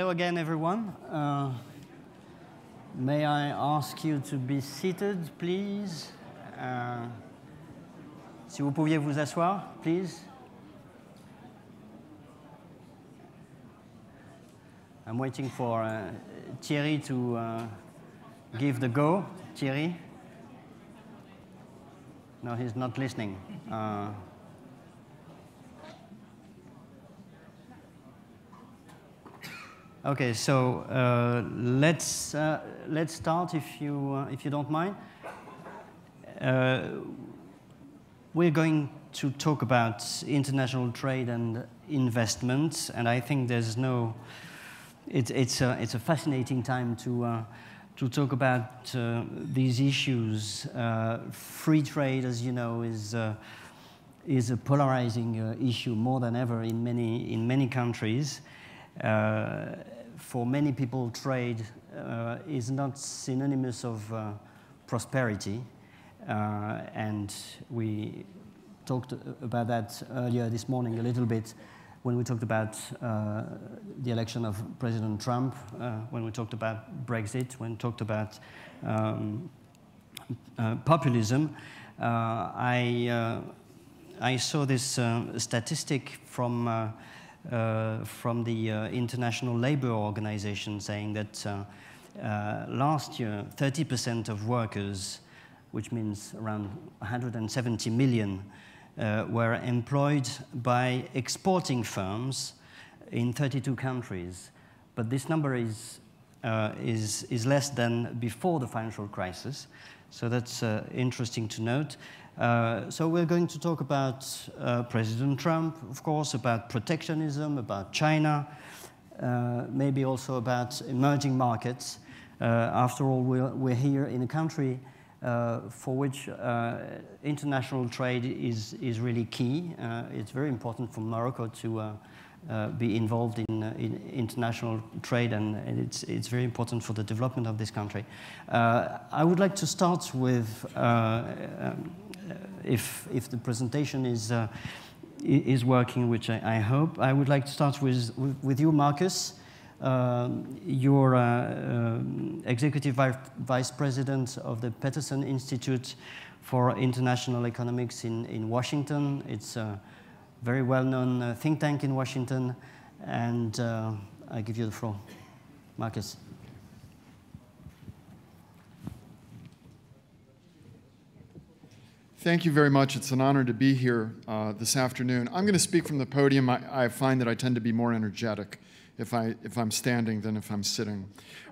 hello again, everyone. Uh, may I ask you to be seated, please? Uh, si vous pouviez vous asseoir, please. I'm waiting for uh, Thierry to uh, give the go. Thierry? No, he's not listening. Okay, so uh, let's uh, let's start if you uh, if you don't mind. Uh, we're going to talk about international trade and investment, and I think there's no. It's it's a it's a fascinating time to. Uh, to talk about uh, these issues, free trade, as you know, is is a polarizing issue more than ever in many in many countries. Uh, for many people, trade uh, is not synonymous of uh, prosperity. and we talked about that earlier this morning a little bit when we talked about uh, the election of President Trump, uh, when we talked about Brexit, when we talked about um, uh, populism, I, I saw this statistic from uh, from the uh, International Labour Organization saying that uh, last year, 30% of workers, which means around 170 million, were employed by exporting firms in 32 countries. But this number is, is, is less than before the financial crisis. So that's uh, interesting to note. Uh, so we're going to talk about uh, President Trump, of course, about protectionism, about China, uh, maybe also about emerging markets. Uh, after all, we're, we're, here in a country uh, for which international trade is, is really key. it's very important for Morocco to uh, be involved in, uh, in, international trade, and, and, it's, it's very important for the development of this country. Uh, I would like to start with, if, if the presentation is, is working, which I, I, hope, I would like to start with, with, with you, Marcus. Um, you're uh, um, executive vice president of the Peterson Institute for International Economics in, in Washington. It's uh, very well-known uh, think tank in Washington. And uh, I give you the floor. Marcus. Thank you very much. It's an honor to be here uh, this afternoon. I'm going to speak from the podium. I, I, find that I tend to be more energetic if, I, if I'm standing than if I'm sitting.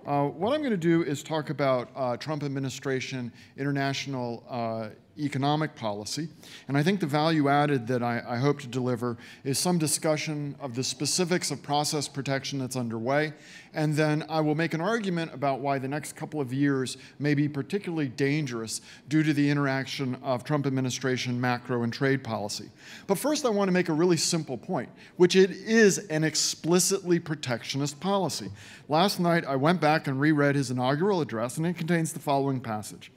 Uh, what I'm going to do is talk about uh, Trump administration international uh, economic policy. And I think the value added that I, I, hope to deliver is some discussion of the specifics of process protection that's underway. And then I will make an argument about why the next couple of years may be particularly dangerous due to the interaction of Trump administration macro and trade policy. But first, I want to make a really simple point, which it is an explicitly protectionist policy. Last night, I went back and reread his inaugural address, and it contains the following passage.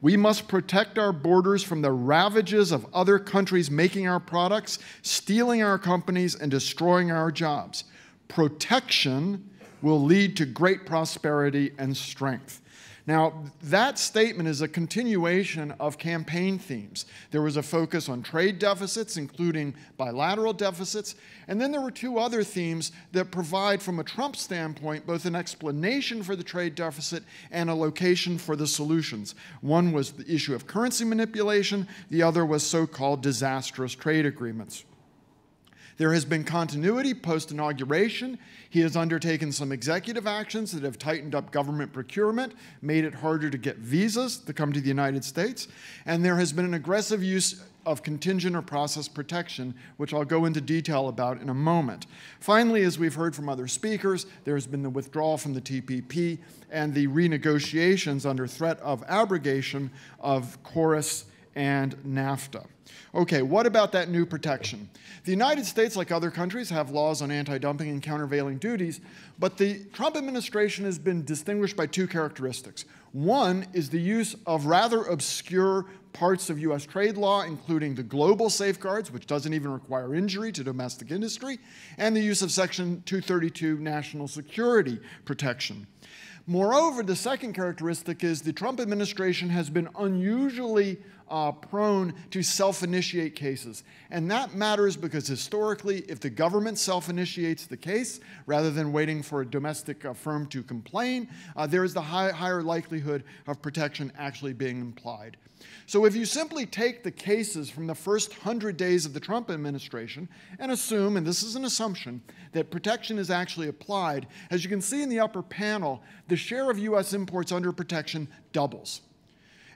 We must protect our borders from the ravages of other countries making our products, stealing our companies, and destroying our jobs. Protection will lead to great prosperity and strength. Now, that statement is a continuation of campaign themes. There was a focus on trade deficits, including bilateral deficits, and then there were two other themes that provide, from a Trump standpoint, both an explanation for the trade deficit and a location for the solutions. One was the issue of currency manipulation, the other was so called disastrous trade agreements. There has been continuity post inauguration. He has undertaken some executive actions that have tightened up government procurement, made it harder to get visas to come to the United States, and there has been an aggressive use of contingent or process protection, which I'll go into detail about in a moment. Finally, as we've heard from other speakers, there has been the withdrawal from the TPP and the renegotiations under threat of abrogation of KORUS and NAFTA. Okay, what about that new protection? The United States, like other countries, have laws on anti dumping and countervailing duties, but the Trump administration has been distinguished by two characteristics. One is the use of rather obscure parts of US trade law, including the global safeguards, which doesn't even require injury to domestic industry, and the use of Section 232 national security protection. Moreover, the second characteristic is the Trump administration has been unusually uh, prone to self initiate cases. And that matters because historically, if the government self initiates the case rather than waiting for a domestic uh, firm to complain, uh, there is the high, higher likelihood of protection actually being implied. So if you simply take the cases from the first 100 days of the Trump administration and assume, and this is an assumption, that protection is actually applied, as you can see in the upper panel, the share of US imports under protection doubles.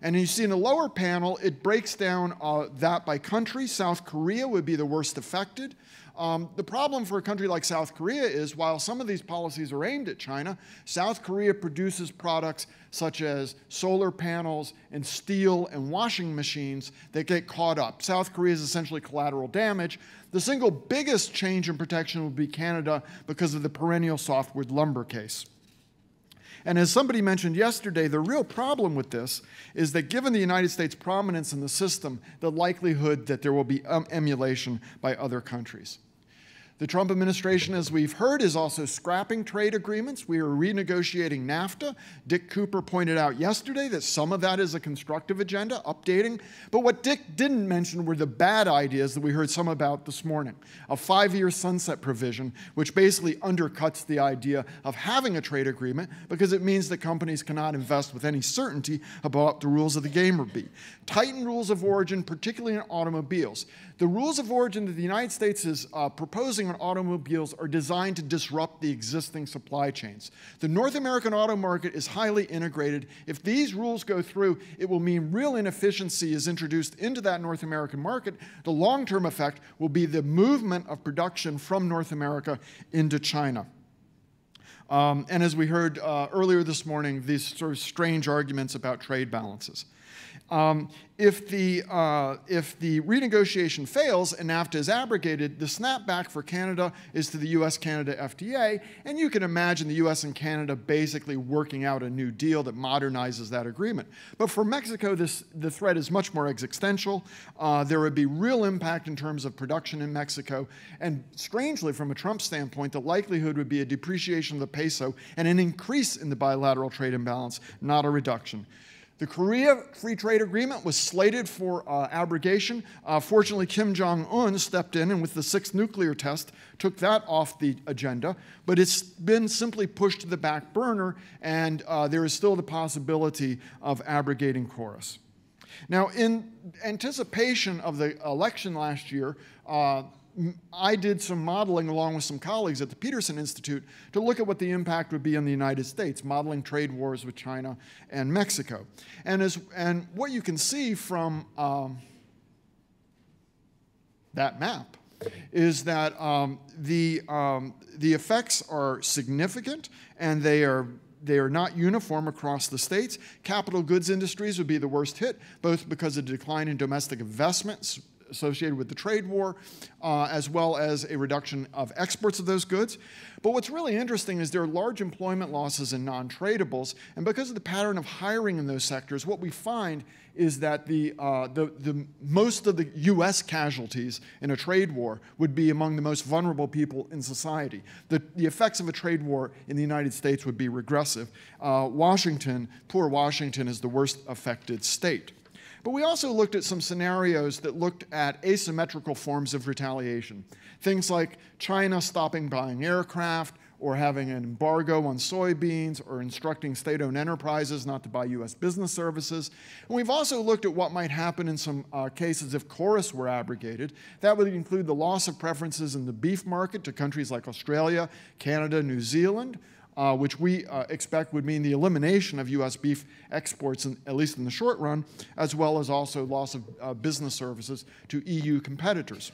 And you see in the lower panel, it breaks down uh, that by country. South Korea would be the worst affected. Um, the problem for a country like South Korea is while some of these policies are aimed at China, South Korea produces products such as solar panels and steel and washing machines that get caught up. South Korea is essentially collateral damage. The single biggest change in protection would be Canada because of the perennial softwood lumber case. And as somebody mentioned yesterday, the real problem with this is that given the United States' prominence in the system, the likelihood that there will be um, emulation by other countries. The Trump administration, as we've heard, is also scrapping trade agreements. We are renegotiating NAFTA. Dick Cooper pointed out yesterday that some of that is a constructive agenda, updating. But what Dick didn't mention were the bad ideas that we heard some about this morning. A five year sunset provision, which basically undercuts the idea of having a trade agreement because it means that companies cannot invest with any certainty about the rules of the game will be. Tighten rules of origin, particularly in automobiles. The rules of origin that the United States is uh, proposing on automobiles are designed to disrupt the existing supply chains. The North American auto market is highly integrated. If these rules go through, it will mean real inefficiency is introduced into that North American market. The long term effect will be the movement of production from North America into China. Um, and as we heard uh, earlier this morning, these sort of strange arguments about trade balances. Um, if, the, uh, if the renegotiation fails and NAFTA is abrogated, the snapback for Canada is to the US Canada FTA, and you can imagine the US and Canada basically working out a new deal that modernizes that agreement. But for Mexico, this, the threat is much more existential. Uh, there would be real impact in terms of production in Mexico, and strangely, from a Trump standpoint, the likelihood would be a depreciation of the peso and an increase in the bilateral trade imbalance, not a reduction. The Korea Free Trade Agreement was slated for uh, abrogation. Uh, fortunately, Kim Jong un stepped in and, with the sixth nuclear test, took that off the agenda. But it's been simply pushed to the back burner, and uh, there is still the possibility of abrogating KORUS. Now, in anticipation of the election last year, uh, I did some modeling along with some colleagues at the Peterson Institute to look at what the impact would be on the United States, modeling trade wars with China and Mexico. And, as, and what you can see from um, that map is that um, the, um, the effects are significant and they are they are not uniform across the states. Capital goods industries would be the worst hit, both because of the decline in domestic investments, associated with the trade war, uh, as well as a reduction of exports of those goods. But what's really interesting is there are large employment losses in non tradables, and because of the pattern of hiring in those sectors, what we find is that the, uh, the, the, most of the US casualties in a trade war would be among the most vulnerable people in society. The, the effects of a trade war in the United States would be regressive. Uh, Washington, poor Washington, is the worst affected state. But we also looked at some scenarios that looked at asymmetrical forms of retaliation. Things like China stopping buying aircraft, or having an embargo on soybeans, or instructing state owned enterprises not to buy US business services. And we've also looked at what might happen in some uh, cases if KORUS were abrogated. That would include the loss of preferences in the beef market to countries like Australia, Canada, New Zealand uh, which we uh, expect would mean the elimination of U.S. beef exports, in, at least in the short run, as well as also loss of uh, business services to EU competitors.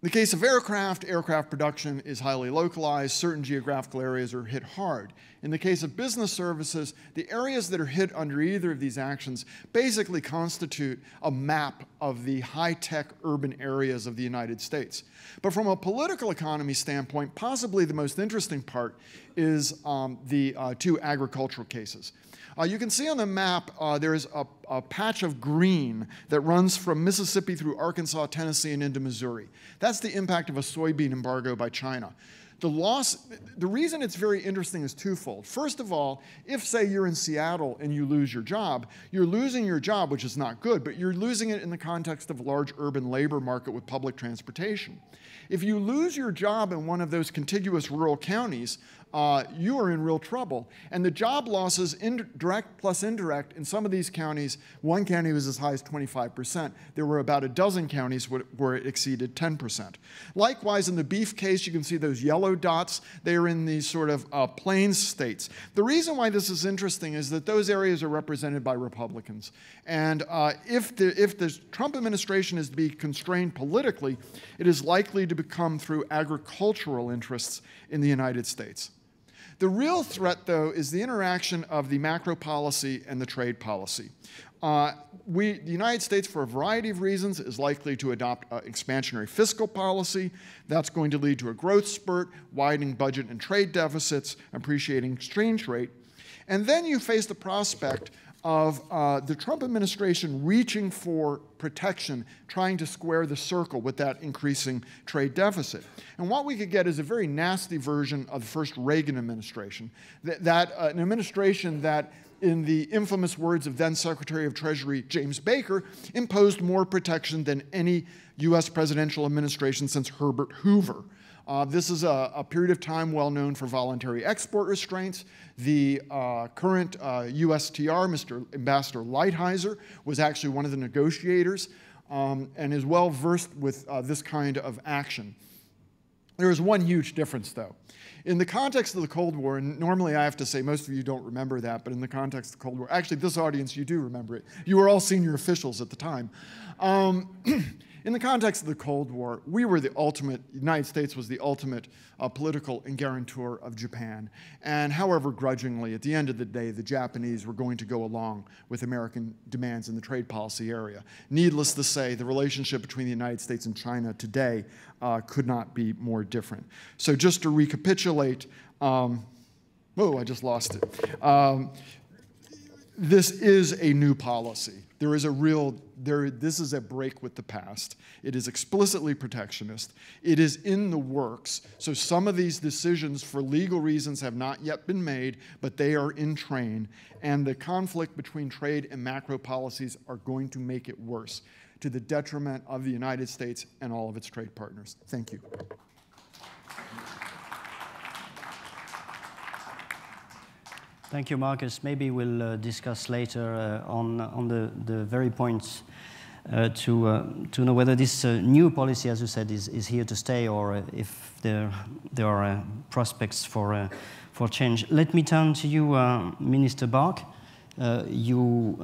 In the case of aircraft, aircraft production is highly localized. Certain geographical areas are hit hard. In the case of business services, the areas that are hit under either of these actions basically constitute a map of the high tech urban areas of the United States. But from a political economy standpoint, possibly the most interesting part is um, the uh, two agricultural cases. Uh, you can see on the map uh, there is a, a, patch of green that runs from Mississippi through Arkansas, Tennessee, and into Missouri. That's the impact of a soybean embargo by China. The loss, the reason it's very interesting is twofold. First of all, if, say, you're in Seattle and you lose your job, you're losing your job, which is not good, but you're losing it in the context of a large urban labor market with public transportation. If you lose your job in one of those contiguous rural counties, uh, you are in real trouble. And the job losses, direct plus indirect, in some of these counties, one county was as high as 25%. There were about a dozen counties where it exceeded 10%. Likewise, in the beef case, you can see those yellow dots. They are in these sort of uh, plains states. The reason why this is interesting is that those areas are represented by Republicans. And uh, if, the, if the Trump administration is to be constrained politically, it is likely to become through agricultural interests in the United States. The real threat, though, is the interaction of the macro policy and the trade policy. Uh, we, the United States, for a variety of reasons, is likely to adopt uh, expansionary fiscal policy. That's going to lead to a growth spurt, widening budget and trade deficits, appreciating exchange rate. And then you face the prospect of uh, the Trump administration reaching for protection, trying to square the circle with that increasing trade deficit. And what we could get is a very nasty version of the first Reagan administration, that, that uh, an administration that in the infamous words of then Secretary of Treasury James Baker, imposed more protection than any US presidential administration since Herbert Hoover. Uh, this is a, a, period of time well known for voluntary export restraints. The uh, current uh, USTR, Mr. Ambassador Lighthizer, was actually one of the negotiators um, and is well versed with uh, this kind of action. There is one huge difference, though. In the context of the Cold War, and normally I have to say most of you don't remember that, but in the context of the Cold War, actually, this audience, you do remember it. You were all senior officials at the time. Um, In the context of the Cold War, we were the ultimate, United States was the ultimate uh, political and guarantor of Japan. And however grudgingly, at the end of the day, the Japanese were going to go along with American demands in the trade policy area. Needless to say, the relationship between the United States and China today uh, could not be more different. So just to recapitulate, um, oh, I just lost it. Um, this is a new policy. There is a real, there, this is a break with the past. It is explicitly protectionist. It is in the works. So some of these decisions, for legal reasons, have not yet been made, but they are in train. And the conflict between trade and macro policies are going to make it worse to the detriment of the United States and all of its trade partners. Thank you. Thank you, Marcus. Maybe we'll uh, discuss later uh, on, on the, the very points uh, to, uh, to know whether this uh, new policy, as you said, is, is here to stay or uh, if there, there are prospects for, for change. Let me turn to you, Minister Bark. you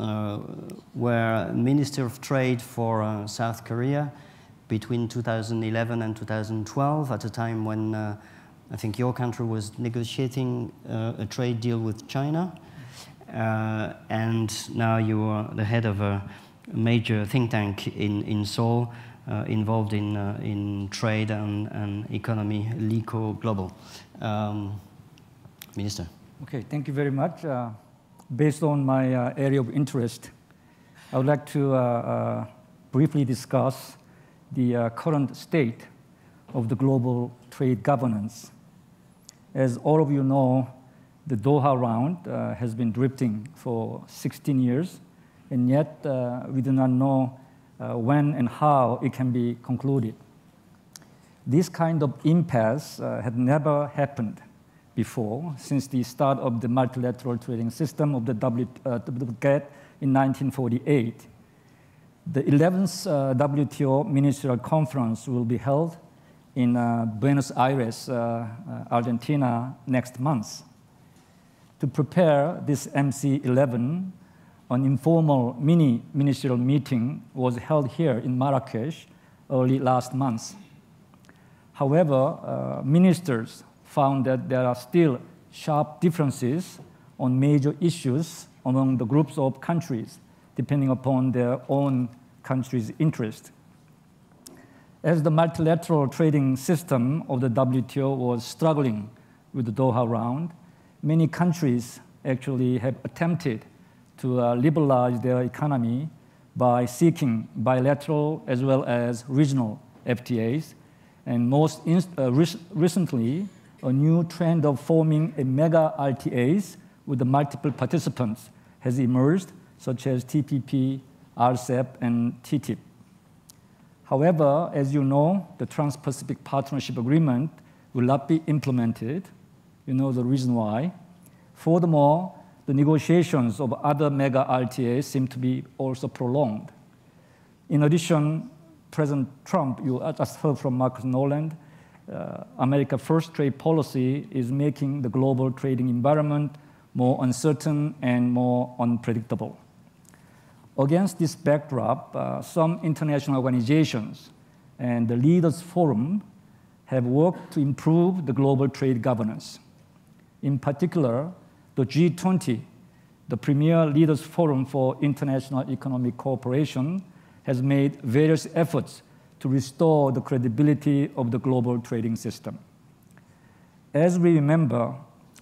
were Minister of Trade for South Korea between 2011 and 2012, at a time when I think your country was negotiating uh, a trade deal with China, uh, and now you are the head of a major think tank in, in Seoul uh, involved in, uh, in trade and, and economy, Lee&Ko Global. Um, Minister. Okay, thank you very much. Uh, based on my uh, area of interest, I would like to briefly discuss the current state of the global trade governance as all of you know, the Doha round uh, has been drifting for 16 years, and yet uh, we do not know uh, when and how it can be concluded. This kind of impasse uh, had never happened before since the start of the multilateral trading system of the WTO in 1948. The 11th uh, WTO Ministerial Conference will be held in uh, Buenos Aires, uh, uh, Argentina, next month. To prepare this MC11, an informal mini ministerial meeting was held here in Marrakesh early last month. However, uh, ministers found that there are still sharp differences on major issues among the groups of countries, depending upon their own country's interest. As the multilateral trading system of the WTO was struggling with the Doha round, many countries actually have attempted to uh, liberalize their economy by seeking bilateral as well as regional FTAs. And most uh, re recently, a new trend of forming a mega RTAs with the multiple participants has emerged, such as TPP, RCEP, and TTIP. However, as you know, the Trans-Pacific Partnership Agreement will not be implemented. You know the reason why. Furthermore, the negotiations of other mega RTAs seem to be also prolonged. In addition, President Trump, you just heard from Marcus Noland, uh, America First trade policy is making the global trading environment more uncertain and more unpredictable. Against this backdrop, uh, some international organizations and the Leaders Forum have worked to improve the global trade governance. In particular, the G20, the premier leaders forum for international economic cooperation, has made various efforts to restore the credibility of the global trading system. As we remember,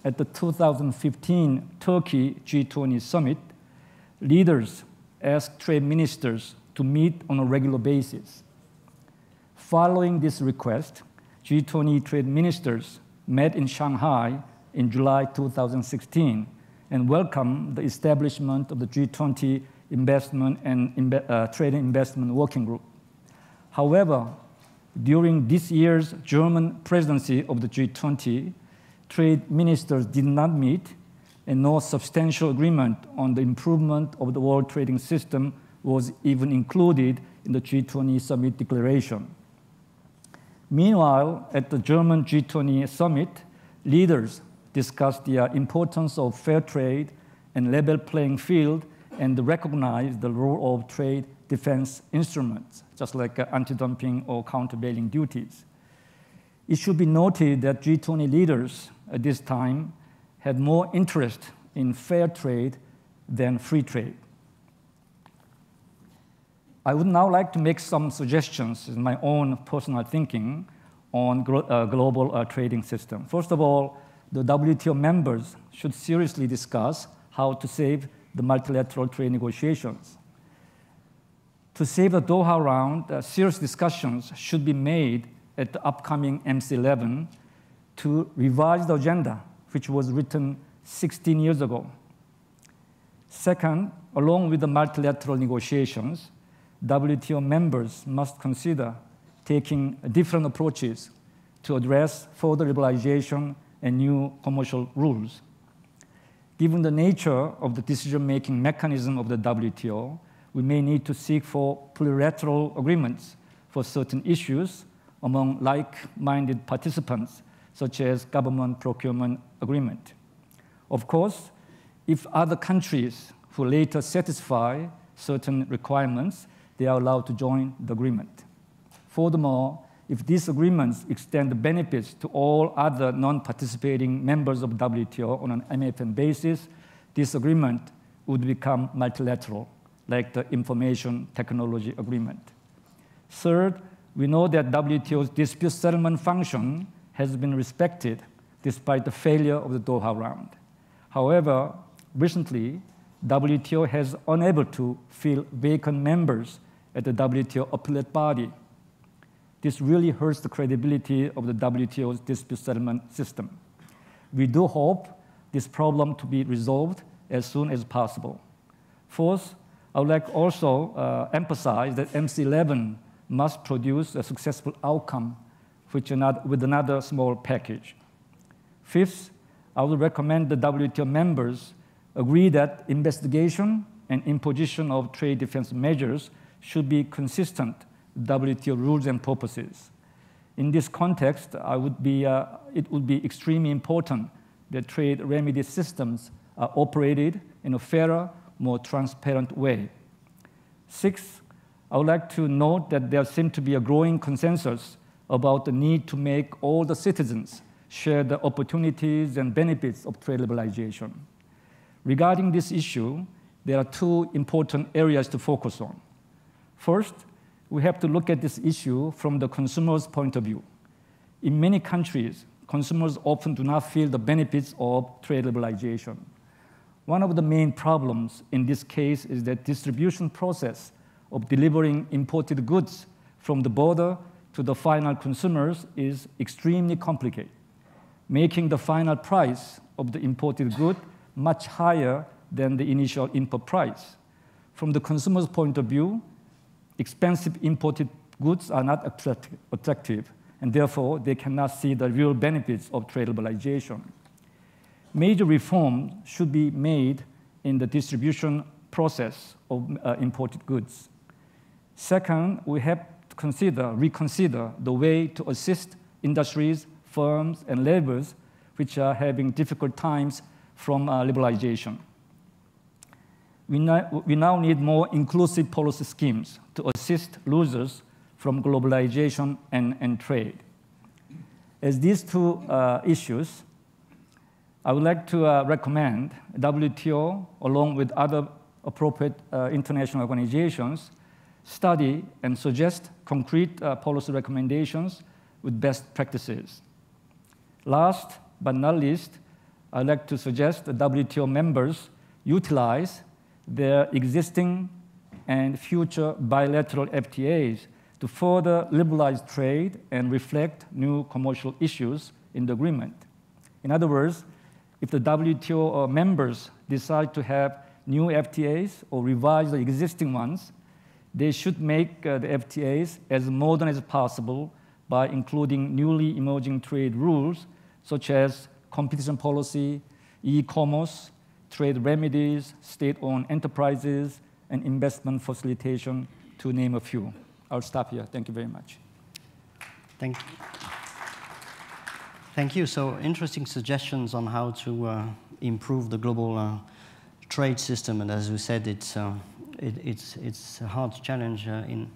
at the 2015 Turkey G20 summit, leaders asked trade ministers to meet on a regular basis. Following this request, G20 trade ministers met in Shanghai in July 2016 and welcomed the establishment of the G20 Investment and uh, Trade Investment Working Group. However, during this year's German presidency of the G20, trade ministers did not meet and no substantial agreement on the improvement of the world trading system was even included in the G20 summit declaration. Meanwhile, at the German G20 summit, leaders discussed the importance of fair trade and level playing field and recognized the role of trade defense instruments, just like uh, anti-dumping or countervailing duties. It should be noted that G20 leaders at this time had more interest in fair trade than free trade. I would now like to make some suggestions in my own personal thinking on uh, global uh, trading system. First of all, the WTO members should seriously discuss how to save the multilateral trade negotiations. To save the Doha round, uh, serious discussions should be made at the upcoming MC11 to revise the agenda, which was written 16 years ago. Second, along with the multilateral negotiations, WTO members must consider taking different approaches to address further liberalization and new commercial rules. Given the nature of the decision-making mechanism of the WTO, we may need to seek for plurilateral agreements for certain issues among like-minded participants, such as government procurement agreement. Of course, if other countries who later satisfy certain requirements, they are allowed to join the agreement. Furthermore, if these agreements extend the benefits to all other non-participating members of WTO on an MFN basis, this agreement would become multilateral, like the Information Technology Agreement. Third, we know that WTO's dispute settlement function has been respected despite the failure of the Doha round. However, recently, WTO has unable to fill vacant members at the WTO appellate body this really hurts the credibility of the WTO's dispute settlement system. We do hope this problem to be resolved as soon as possible. Fourth, I would like also uh, emphasize that MC11 must produce a successful outcome which another, with another small package. Fifth, I would recommend the WTO members agree that investigation and imposition of trade defense measures should be consistent with WTO rules and purposes. In this context, I would be, uh, it would be extremely important that trade remedy systems are operated in a fairer, more transparent way. Sixth, I would like to note that there seems to be a growing consensus about the need to make all the citizens share the opportunities and benefits of trade liberalization. Regarding this issue, there are two important areas to focus on. First, we have to look at this issue from the consumer's point of view. In many countries, consumers often do not feel the benefits of trade liberalization. One of the main problems in this case is that distribution process of delivering imported goods from the border to the final consumers is extremely complicated, making the final price of the imported good much higher than the initial input price. From the consumer's point of view, expensive imported goods are not attractive, and therefore they cannot see the real benefits of trade liberalization. Major reforms should be made in the distribution process of uh, imported goods. Second, we have to consider, reconsider the way to assist industries, firms, and laborers which are having difficult times from uh, liberalization. We now, we now need more inclusive policy schemes to assist losers from globalization and, and trade. As these two uh, issues, I would like to uh, recommend WTO, along with other appropriate uh, international organizations, study and suggest concrete uh, policy recommendations with best practices. Last but not least, I'd like to suggest that WTO members utilize their existing and future bilateral FTAs to further liberalize trade and reflect new commercial issues in the agreement. In other words, if the WTO uh, members decide to have new FTAs or revise the existing ones, they should make uh, the FTAs as modern as possible by including newly emerging trade rules such as competition policy, e-commerce, trade remedies, state-owned enterprises, and investment facilitation, to name a few. I'll stop here. Thank you very much. Thank you. Thank you. So interesting suggestions on how to uh, improve the global uh, trade system. And as you said, it's, uh, it, it's, it's a hard challenge uh, in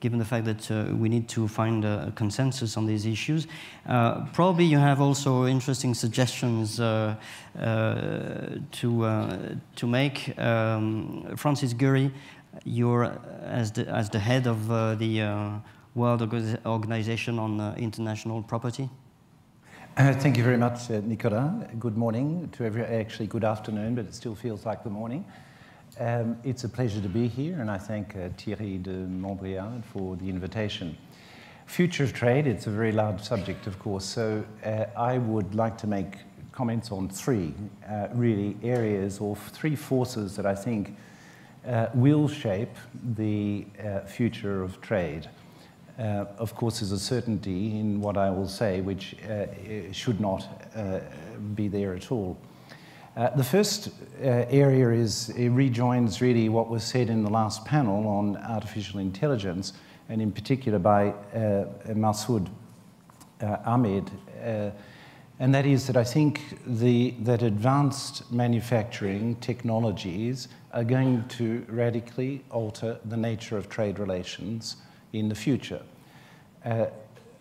given the fact that uh, we need to find a consensus on these issues. Uh, probably you have also interesting suggestions uh, uh to, uh, to make. Um, Francis Gurry, you're as the, as the head of uh, the World Organization on International Property. thank you very much, Nicolas. Good morning to everyone. Actually, good afternoon, but it still feels like the morning. Um, it's a pleasure to be here, and I thank uh, Thierry de Montbrial for the invitation. Future of trade, it's a very large subject, of course, so uh, I would like to make comments on three uh, really areas or three forces that I think uh, will shape the uh, future of trade. Uh, of course, there's a certainty in what I will say, which should not be there at all. Uh, the first uh, area is it rejoins really what was said in the last panel on artificial intelligence, and in particular by uh, Masoud uh, Ahmed. Uh, and that is that I think the, that advanced manufacturing technologies are going to radically alter the nature of trade relations in the future. Uh,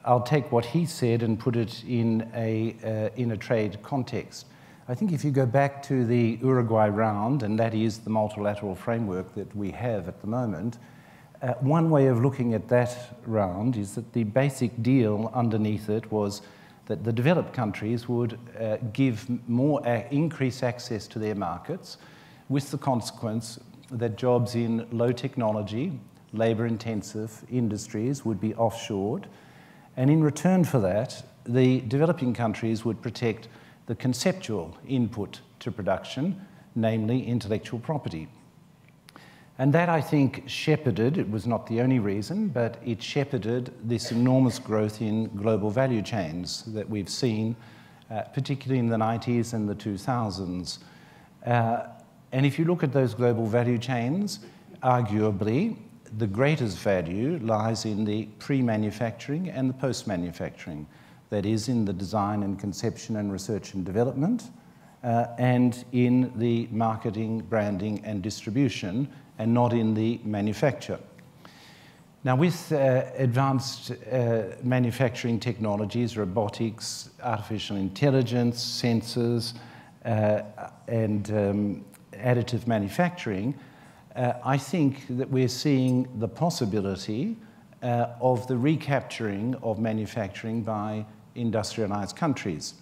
I'll take what he said and put it in a, in a trade context. I think if you go back to the Uruguay round, and that is the multilateral framework that we have at the moment, uh, one way of looking at that round is that the basic deal underneath it was that the developed countries would uh, give more uh, increased access to their markets, with the consequence that jobs in low technology, labor intensive industries would be offshored. And in return for that, the developing countries would protect the conceptual input to production, namely intellectual property. And that, I think, shepherded, it was not the only reason, but it shepherded this enormous growth in global value chains that we've seen, uh, particularly in the 90s and the 2000s. Uh, and if you look at those global value chains, arguably, the greatest value lies in the pre manufacturing and the post manufacturing that is in the design and conception and research and development, uh, and in the marketing, branding, and distribution, and not in the manufacture. Now, with uh, advanced uh, manufacturing technologies, robotics, artificial intelligence, sensors, uh, and um, additive manufacturing, uh, I think that we're seeing the possibility uh, of the recapturing of manufacturing by industrialized countries.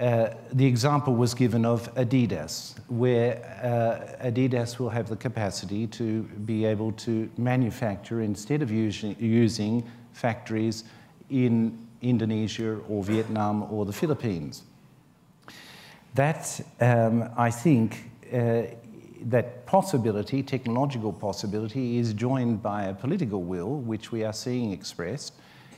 Uh, the example was given of Adidas, where uh, Adidas will have the capacity to be able to manufacture instead of using, using factories in Indonesia or Vietnam or the Philippines. That, um, I think, uh, that possibility, technological possibility, is joined by a political will, which we are seeing expressed,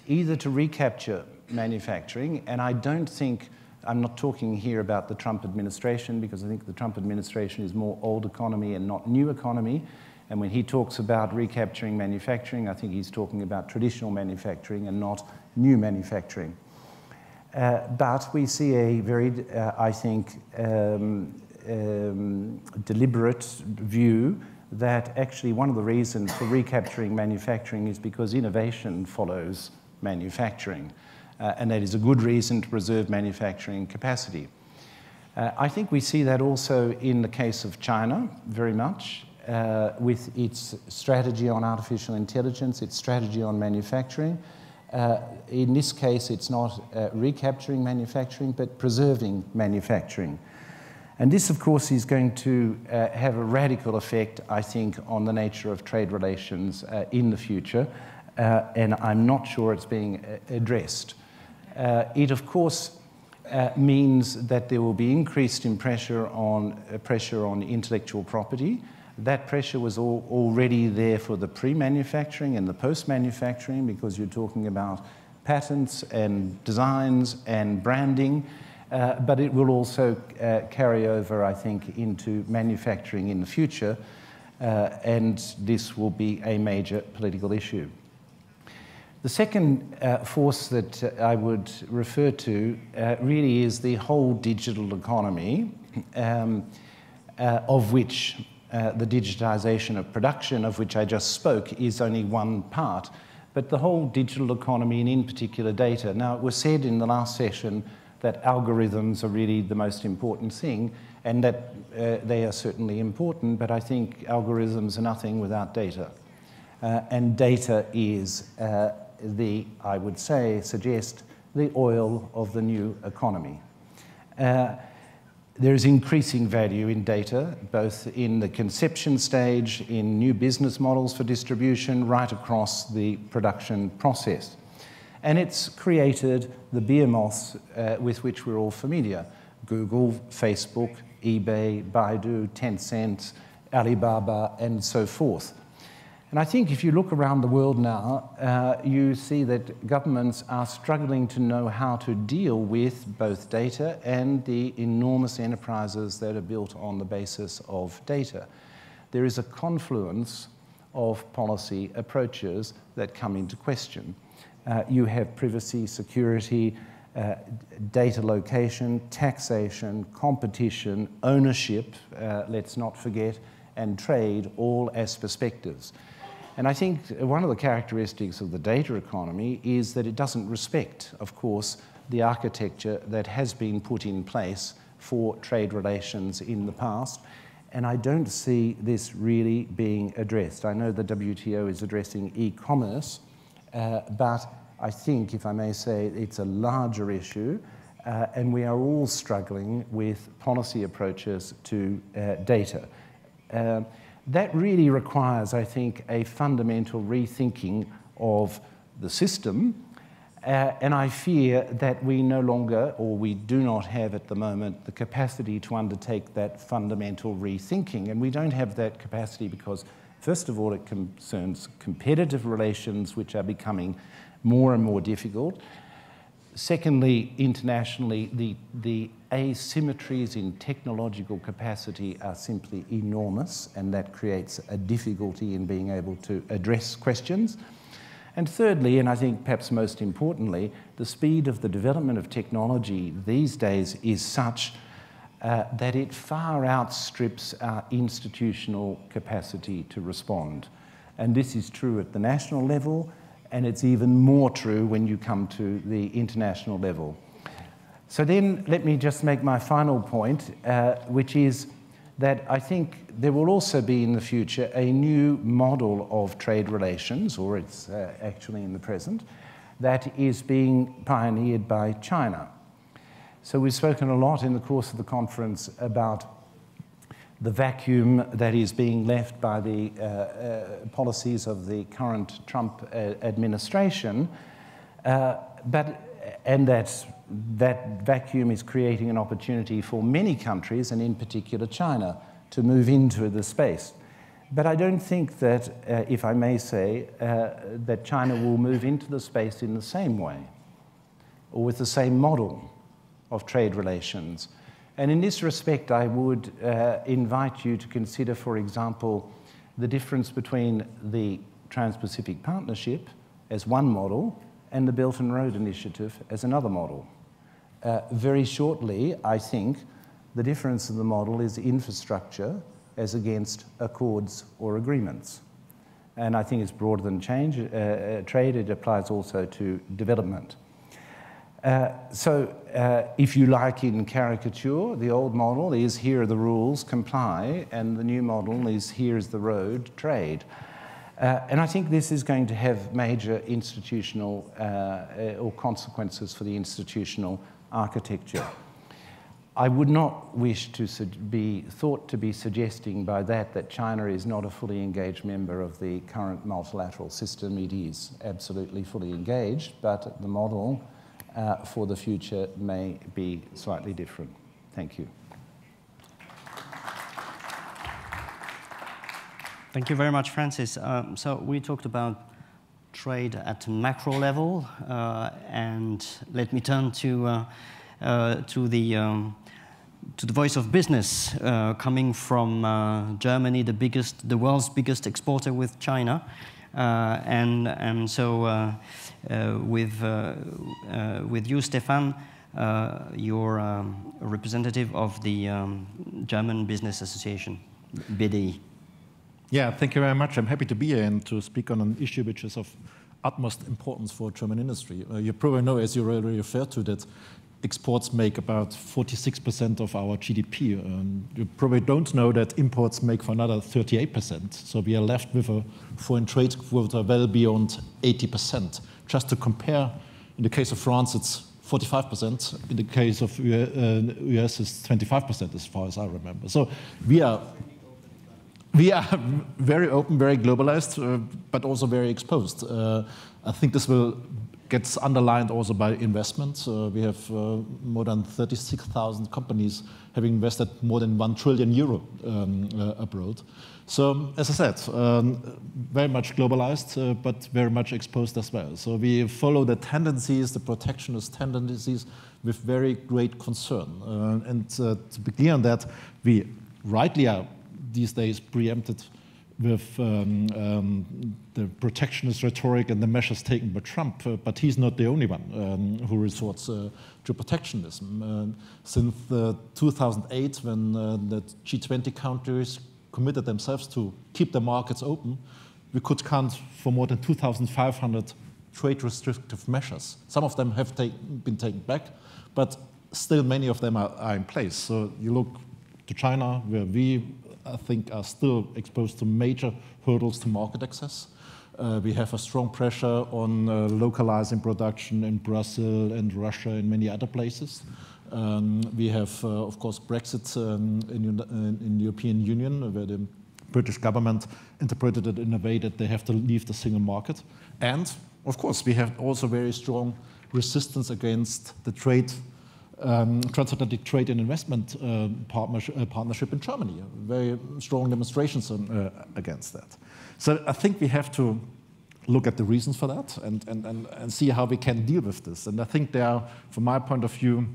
either to recapture manufacturing, and I don't think, I'm not talking here about the Trump administration, because I think the Trump administration is more old economy and not new economy. And when he talks about recapturing manufacturing, I think he's talking about traditional manufacturing and not new manufacturing. Uh, but we see a very, uh, I think, um, um, deliberate view that actually one of the reasons for recapturing manufacturing is because innovation follows manufacturing. Uh, and that is a good reason to preserve manufacturing capacity. Uh, I think we see that also in the case of China very much, uh, with its strategy on artificial intelligence, its strategy on manufacturing, uh, in this case, it's not uh, recapturing manufacturing, but preserving manufacturing. And this, of course, is going to uh, have a radical effect, I think, on the nature of trade relations uh, in the future, uh, and I'm not sure it's being uh, addressed. It, of course, means that there will be increased in pressure on, pressure on intellectual property, that pressure was all, already there for the pre-manufacturing and the post-manufacturing because you're talking about patents and designs and branding, uh, but it will also uh, carry over, I think, into manufacturing in the future, uh, and this will be a major political issue. The second uh, force that uh, I would refer to uh, really is the whole digital economy, um, of which uh, the digitization of production, of which I just spoke, is only one part. But the whole digital economy, and in particular data. Now, it was said in the last session that algorithms are really the most important thing, and that uh, they are certainly important, but I think algorithms are nothing without data. Uh, and data is uh, the, I would say, suggest, the oil of the new economy. Uh, there is increasing value in data, both in the conception stage, in new business models for distribution, right across the production process. And it's created the behemoths uh, with which we're all familiar Google, Facebook, eBay, Baidu, Tencent, Alibaba, and so forth. And I think if you look around the world now, uh, you see that governments are struggling to know how to deal with both data and the enormous enterprises that are built on the basis of data. There is a confluence of policy approaches that come into question. Uh, you have privacy, security, uh, data location, taxation, competition, ownership, uh, let's not forget, and trade all as perspectives. And I think one of the characteristics of the data economy is that it doesn't respect, of course, the architecture that has been put in place for trade relations in the past. And I don't see this really being addressed. I know the WTO is addressing e commerce, uh, but I think, if I may say, it's a larger issue. Uh, and we are all struggling with policy approaches to uh, data. Uh, that really requires, I think, a fundamental rethinking of the system. Uh, and I fear that we no longer, or we do not have at the moment, the capacity to undertake that fundamental rethinking. And we don't have that capacity because, first of all, it concerns competitive relations, which are becoming more and more difficult. Secondly, internationally, the, the asymmetries in technological capacity are simply enormous, and that creates a difficulty in being able to address questions. And thirdly, and I think perhaps most importantly, the speed of the development of technology these days is such uh, that it far outstrips our institutional capacity to respond. And this is true at the national level, and it's even more true when you come to the international level. So then let me just make my final point, uh, which is that I think there will also be in the future a new model of trade relations, or it's uh, actually in the present, that is being pioneered by China. So we've spoken a lot in the course of the conference about the vacuum that is being left by the uh, uh, policies of the current Trump uh, administration, uh, but, and that that vacuum is creating an opportunity for many countries, and in particular China, to move into the space. But I don't think that, uh, if I may say, uh, that China will move into the space in the same way or with the same model of trade relations. And in this respect, I would uh, invite you to consider, for example, the difference between the Trans Pacific Partnership as one model and the Belt and Road Initiative as another model. Uh, very shortly, I think the difference in the model is infrastructure as against accords or agreements. And I think it's broader than change, uh, uh, trade, it applies also to development. Uh, so, uh, if you like, in caricature, the old model is here are the rules, comply, and the new model is here's the road, trade. Uh, and I think this is going to have major institutional uh, or consequences for the institutional architecture. I would not wish to be thought to be suggesting by that that China is not a fully engaged member of the current multilateral system. It is absolutely fully engaged, but the model uh, for the future may be slightly different. Thank you. Thank you very much, Francis. Um, so we talked about trade at macro level, uh, and let me turn to uh, uh, to the um, to the voice of business uh, coming from uh, Germany, the biggest, the world's biggest exporter with China, uh, and and so with with you, Stefan, you're um, a representative of the um, German Business Association, BDI. Yeah, thank you very much. I'm happy to be here and to speak on an issue which is of utmost importance for German industry. you probably know, as you already referred to, that exports make about 46% of our GDP. And you probably don't know that imports make for another 38%. So we are left with a foreign trade quota well beyond 80%. Just to compare, in the case of France, it's 45%. In the case of US, uh, it's 25%, as far as I remember. So we are we are very open, very globalized, uh, but also very exposed. Uh, I think this will gets underlined also by investments. Uh, we have uh, more than 36,000 companies having invested more than 1 trillion euro um, uh, abroad. So, as I said, um, very much globalized, uh, but very much exposed as well. So, we follow the tendencies, the protectionist tendencies, with very great concern. And to be clear on that, we rightly are these days preempted with um, um, the protectionist rhetoric and the measures taken by Trump, uh, but he's not the only one um, who resorts uh, to protectionism. Uh, since 2008, when uh, the G20 countries committed themselves to keep the markets open, we could count for more than 2,500 trade restrictive measures. Some of them have take, been taken back, but still many of them are, are in place. So you look to China, where we I think, are still exposed to major hurdles to market access. Uh, we have a strong pressure on uh, localizing production in Brazil and Russia and many other places. Um, we have, uh, of course, Brexit um, in, in, the European Union, where the British government interpreted it in a way that they have to leave the single market. And, of course, we have also very strong resistance against the trade um, transatlantic trade and investment uh, partnership, uh, partnership, in Germany. Very strong demonstrations on, uh, against that. So I think we have to look at the reasons for that and, and, and, and see how we can deal with this. And I think there are, from my point of view,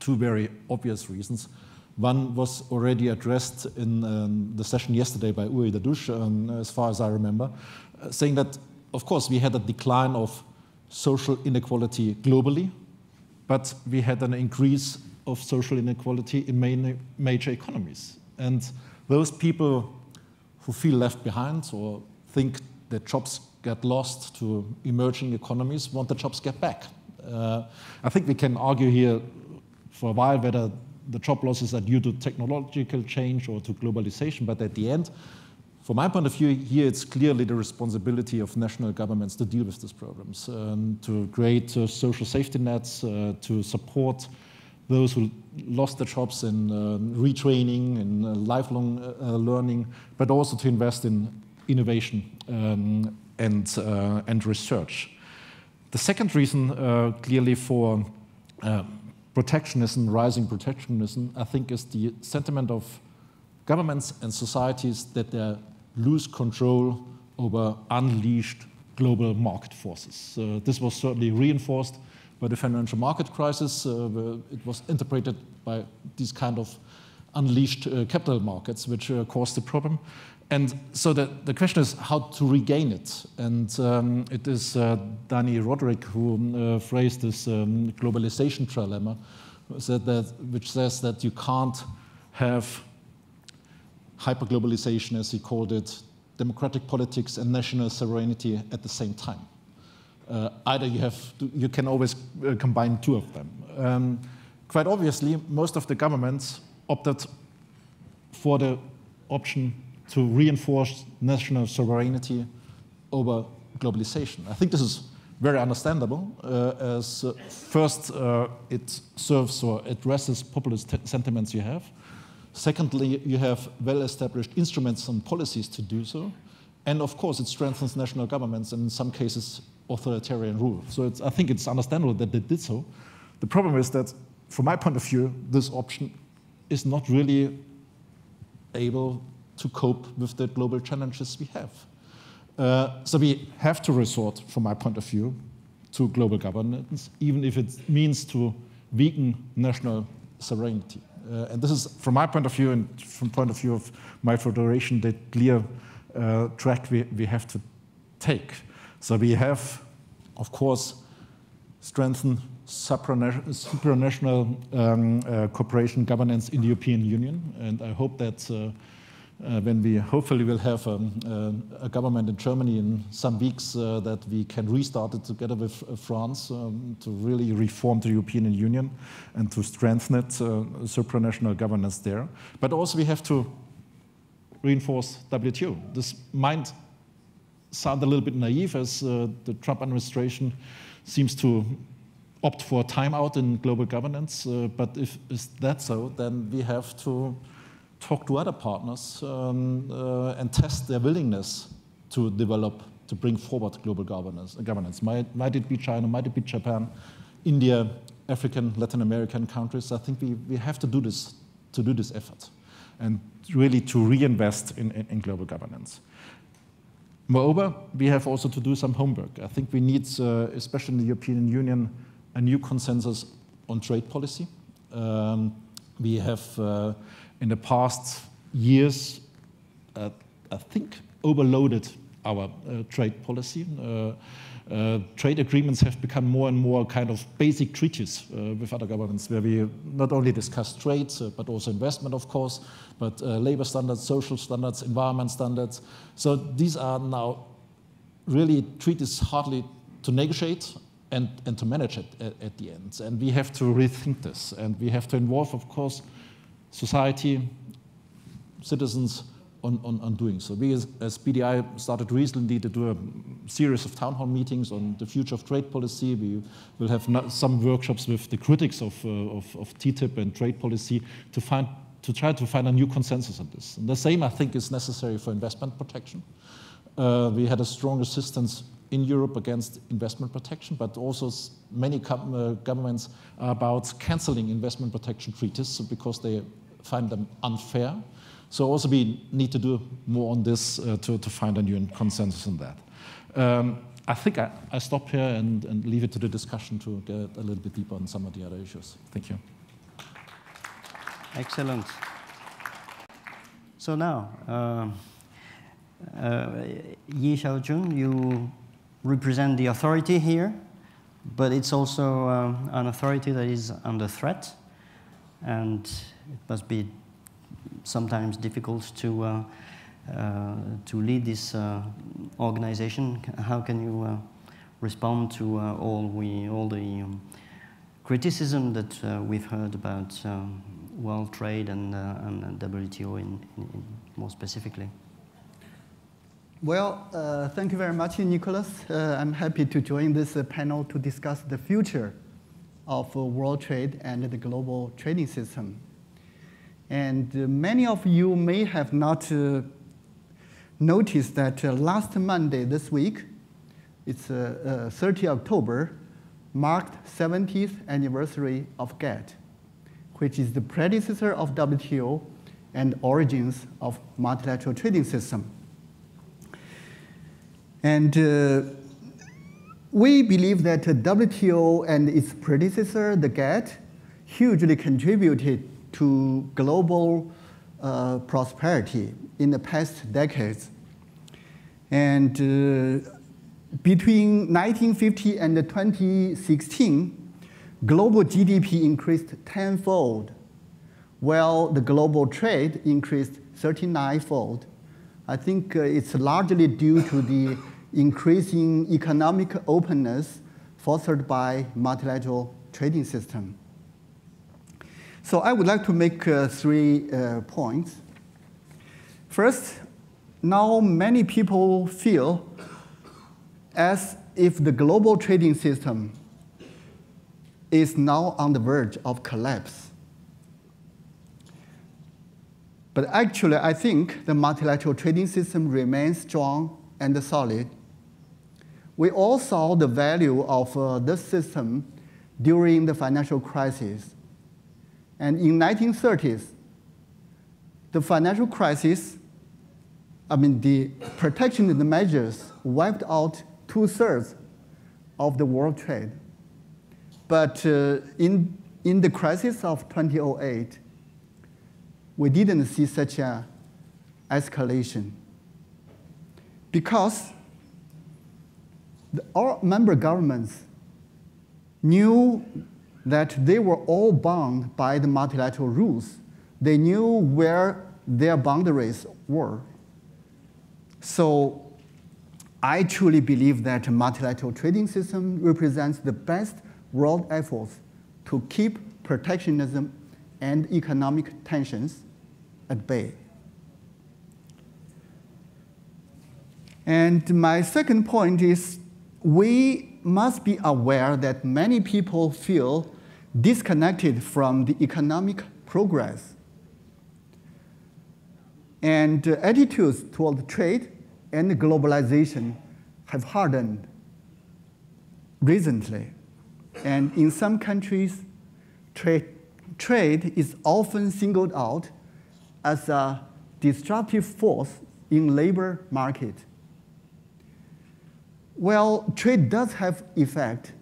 two very obvious reasons. One was already addressed in um, the session yesterday by Uri Dadush, um, as far as I remember, uh, saying that, of course, we had a decline of social inequality globally, but we had an increase of social inequality in many major economies. And those people who feel left behind or think that jobs get lost to emerging economies want the jobs get back. Uh, I think we can argue here for a while whether the job losses are due to technological change or to globalization, but at the end, from my point of view, here it's clearly the responsibility of national governments to deal with these problems, um, to create uh, social safety nets, uh, to support those who lost their jobs in uh, retraining and uh, lifelong uh, learning, but also to invest in innovation um, and, uh, and research. The second reason, clearly, for protectionism, rising protectionism, I think is the sentiment of governments and societies that they lose control over unleashed global market forces. Uh, this was certainly reinforced by the financial market crisis. Uh, it was interpreted by these kind of unleashed uh, capital markets, which uh, caused the problem. And so the, the question is how to regain it. And um, it is uh, Dani Rodrik who uh, phrased this um, globalization trilemma, said that, which says that you can't have hyperglobalization, as he called it, democratic politics and national sovereignty at the same time. Uh, either you have to, you can always uh, combine two of them. Um, quite obviously, most of the governments opted for the option to reinforce national sovereignty over globalization. I think this is very understandable, uh, as uh, first uh, it serves or addresses populist sentiments you have. Secondly, you have well-established instruments and policies to do so. And of course, it strengthens national governments and in some cases authoritarian rule. So I think it's understandable that they did so. The problem is that, from my point of view, this option is not really able to cope with the global challenges we have. Uh, so we have to resort, from my point of view, to global governance, even if it means to weaken national sovereignty. Uh, and this is, from my point of view and from point of view of my federation, the clear uh, track we, we have to take. So we have, of course, strengthened supranational um, uh, cooperation governance in the European Union, and I hope that uh, when we hopefully will have um, uh, a government in Germany in some weeks, uh, that we can restart it together with uh, France um, to really reform the European Union and to strengthen it, uh, supranational governance there. But also we have to reinforce WTO. This might sound a little bit naive as the Trump administration seems to opt for a timeout in global governance, but if is that so, then we have to talk to other partners um, uh, and test their willingness to develop, to bring forward global governance. governance. Might, might it be China, might it be Japan, India, African, Latin American countries? I think we, we have to do this, to do this effort and really to reinvest in, in, in global governance. Moreover, we have also to do some homework. I think we need, uh, especially in the European Union, a new consensus on trade policy. Um, we have uh, in the past years, uh, I think, overloaded our uh, trade policy. Uh, uh, trade agreements have become more and more kind of basic treaties uh, with other governments, where we not only discuss trade, uh, but also investment, of course, but labor standards, social standards, environment standards. So these are now really treaties hardly to negotiate and, and to manage it at, at the end. And we have to rethink this, and we have to involve, of course, society, citizens on, on, on doing so. We as, as, BDI started recently to do a series of town hall meetings on the future of trade policy. We will have some workshops with the critics of, uh, of, of, TTIP and trade policy to, find, to try to find a new consensus on this. And the same, I think, is necessary for investment protection. Uh, we had a strong resistance in Europe against investment protection, but also many uh, governments are about canceling investment protection treaties because they find them unfair. So also we need to do more on this uh, to, to find a new consensus on that. Um, I think I, I stop here and, and leave it to the discussion to get a little bit deeper on some of the other issues. Thank you. Excellent. So now, uh, uh, Yi Xiaozhun, you represent the authority here, but it's also um, an authority that is under threat and it must be sometimes difficult to, uh, uh, to lead this uh, organization. How can you uh, respond to uh, all we all the um, criticism that we've heard about um, world trade and, and WTO in, in, in more specifically? Well, uh, thank you very much, Nicolas. Uh, I'm happy to join this uh, panel to discuss the future of world trade and the global trading system. And uh, many of you may have not uh, noticed that uh, last Monday this week, it's 30 October, marked 70th anniversary of GATT, which is the predecessor of WTO and origins of multilateral trading system. And uh, we believe that WTO and its predecessor, the GATT, hugely contributed to global uh, prosperity in the past decades. And uh, between 1950 and 2016, global GDP increased tenfold, while the global trade increased 39-fold. I think uh, it's largely due to the increasing economic openness fostered by multilateral trading system. So I would like to make uh, three uh, points. First, now many people feel as if the global trading system is now on the verge of collapse. But actually, I think the multilateral trading system remains strong and solid we all saw the value of uh, this system during the financial crisis. And in 1930s, the financial crisis, I mean, the protectionist measures wiped out two-thirds of the world trade. But uh, in, in the crisis of 2008, we didn't see such a escalation because the, our member governments knew that they were all bound by the multilateral rules. They knew where their boundaries were. So I truly believe that a multilateral trading system represents the best world efforts to keep protectionism and economic tensions at bay. And my second point is we must be aware that many people feel disconnected from the economic progress. And uh, attitudes toward trade and globalization have hardened recently. And in some countries, trade, trade is often singled out as a disruptive force in labor market. Well, trade does have effect.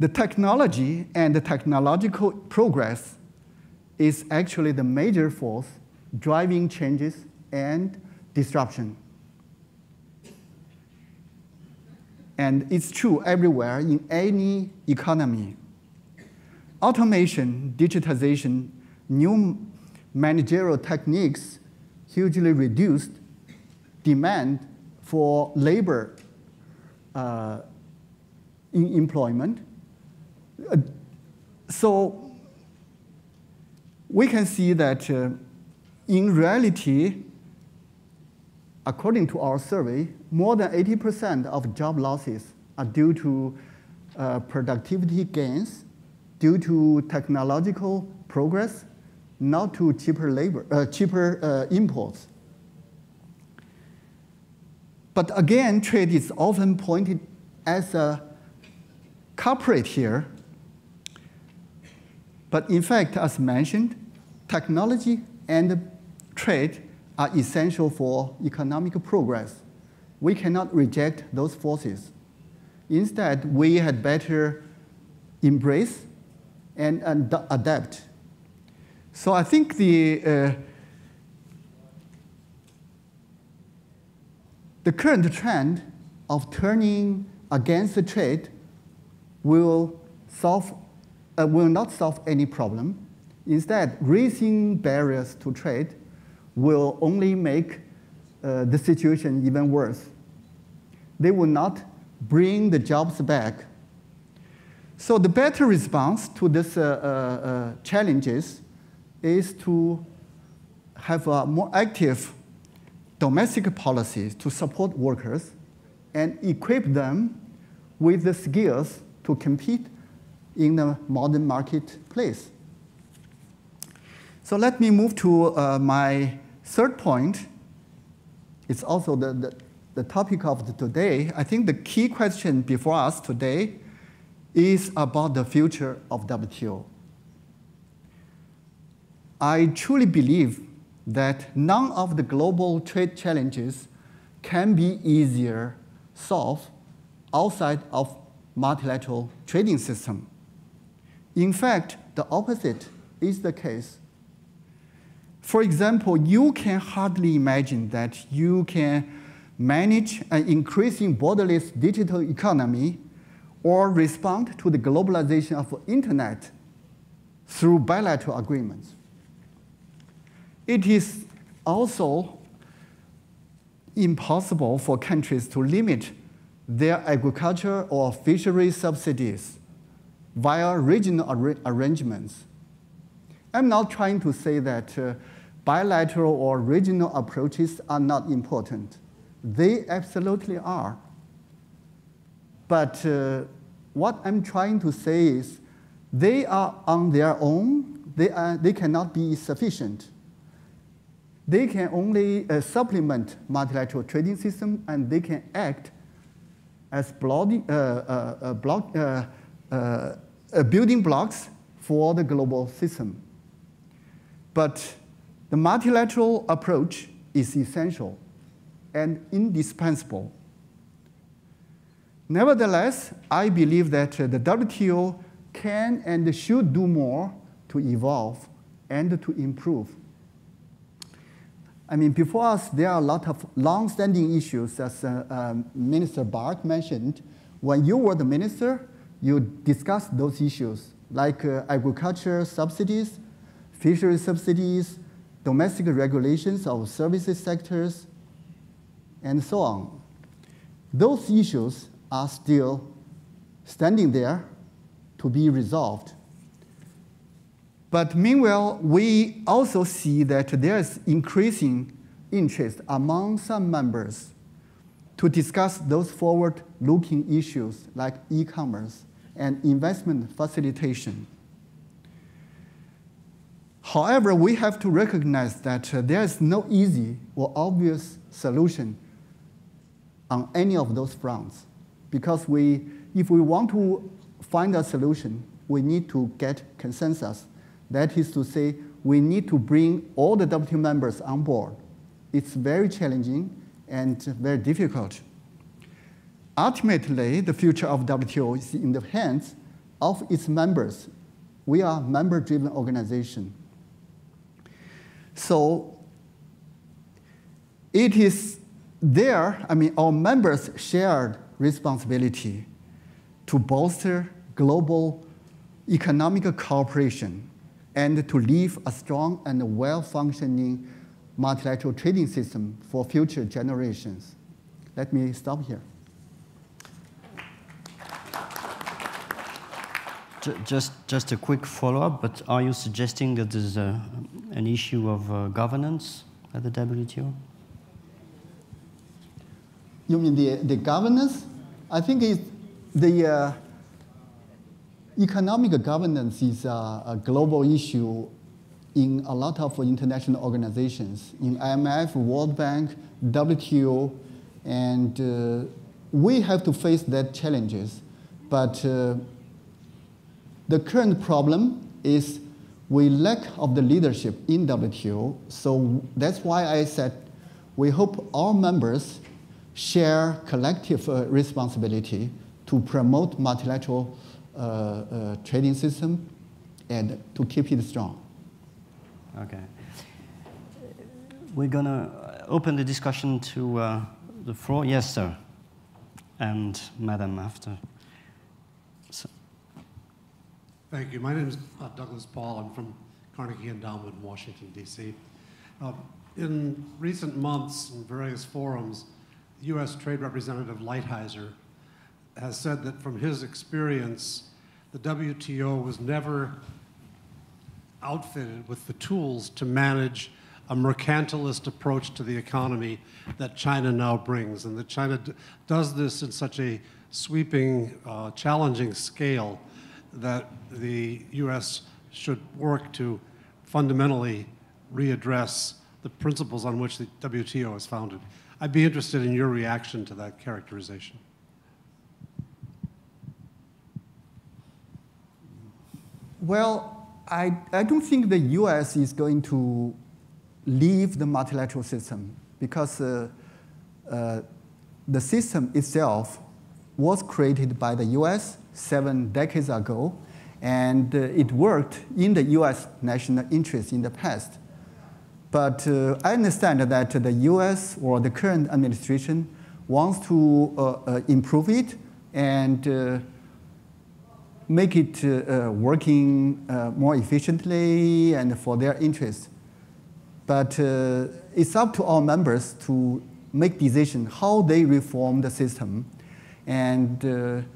The technology and the technological progress is actually the major force driving changes and disruption. And it's true everywhere in any economy. Automation, digitization, new managerial techniques hugely reduced demand for labor uh, in employment. Uh, so we can see that uh, in reality, according to our survey, more than 80% of job losses are due to uh, productivity gains, due to technological progress, not to cheaper labor, uh, cheaper uh, imports. But again, trade is often pointed as a culprit here. But in fact, as mentioned, technology and trade are essential for economic progress. We cannot reject those forces. Instead, we had better embrace and, adapt. So I think the uh, The current trend of turning against the trade will, solve, uh, will not solve any problem. Instead, raising barriers to trade will only make uh, the situation even worse. They will not bring the jobs back. So the better response to these uh, uh, uh, challenges is to have a more active domestic policies to support workers and equip them with the skills to compete in the modern marketplace. So let me move to uh, my third point. It's also the, the, the topic of the today. I think the key question before us today is about the future of WTO. I truly believe that none of the global trade challenges can be easier solved outside of multilateral trading system. In fact, the opposite is the case. For example, you can hardly imagine that you can manage an increasing borderless digital economy or respond to the globalization of the internet through bilateral agreements. It is also impossible for countries to limit their agriculture or fishery subsidies via regional ar arrangements. I'm not trying to say that uh, bilateral or regional approaches are not important. They absolutely are. But uh, what I'm trying to say is they are on their own, they, are, they cannot be sufficient they can only uh, supplement multilateral trading system and they can act as uh, uh, uh block, uh, building blocks for the global system. But the multilateral approach is essential and indispensable. Nevertheless, I believe that the WTO can and should do more to evolve and to improve I mean, before us, there are a lot of long-standing issues, as uh, um, Minister Bark mentioned. When you were the minister, you discuss those issues, like uh, agriculture subsidies, fishery subsidies, domestic regulations of services sectors, and so on. Those issues are still standing there to be resolved. But meanwhile, we also see that there's increasing interest among some members to discuss those forward-looking issues like e-commerce and investment facilitation. However, we have to recognize that uh, there is no easy or obvious solution on any of those fronts because we, if we want to find a solution, we need to get consensus that is to say, we need to bring all the WTO members on board. It's very challenging and very difficult. Ultimately, the future of WTO is in the hands of its members. We are a member-driven organization. So it is there, I mean, our members shared responsibility to bolster global economic cooperation and to leave a strong and well-functioning multilateral trading system for future generations. Let me stop here. Just, just a quick follow-up, but are you suggesting that there's a, an issue of uh, governance at the WTO? You mean the, the governance? I think it's the, uh, Economic governance is a, a, global issue in a lot of international organizations, in IMF, World Bank, WTO, and uh, we have to face that challenges. But uh, the current problem is we lack of the leadership in WTO, so that's why I said we hope our members share collective uh, responsibility to promote multilateral uh, uh, trading system and to keep it strong. Okay. We're going to open the discussion to uh, the floor. Yes, sir. And madam after. Thank you. My name is uh, Douglas Paal. I'm from Carnegie Endowment in Washington, D.C. Uh, In recent months, in various forums, U.S. Trade Representative Lighthizer has said that from his experience, the WTO was never outfitted with the tools to manage a mercantilist approach to the economy that China now brings, and that China does this in such a sweeping, uh, challenging scale that the U.S. should work to fundamentally readdress the principles on which the WTO is founded. I'd be interested in your reaction to that characterization. Well, I, I don't think the US is going to leave the multilateral system because uh, uh, the system itself was created by the US seven decades ago, and uh, it worked in the US national interest in the past. But uh, I understand that the US or the current administration wants to uh, uh, improve it and make it uh, working uh, more efficiently and for their interest. But uh, it's up to our members to make decision how they reform the system. And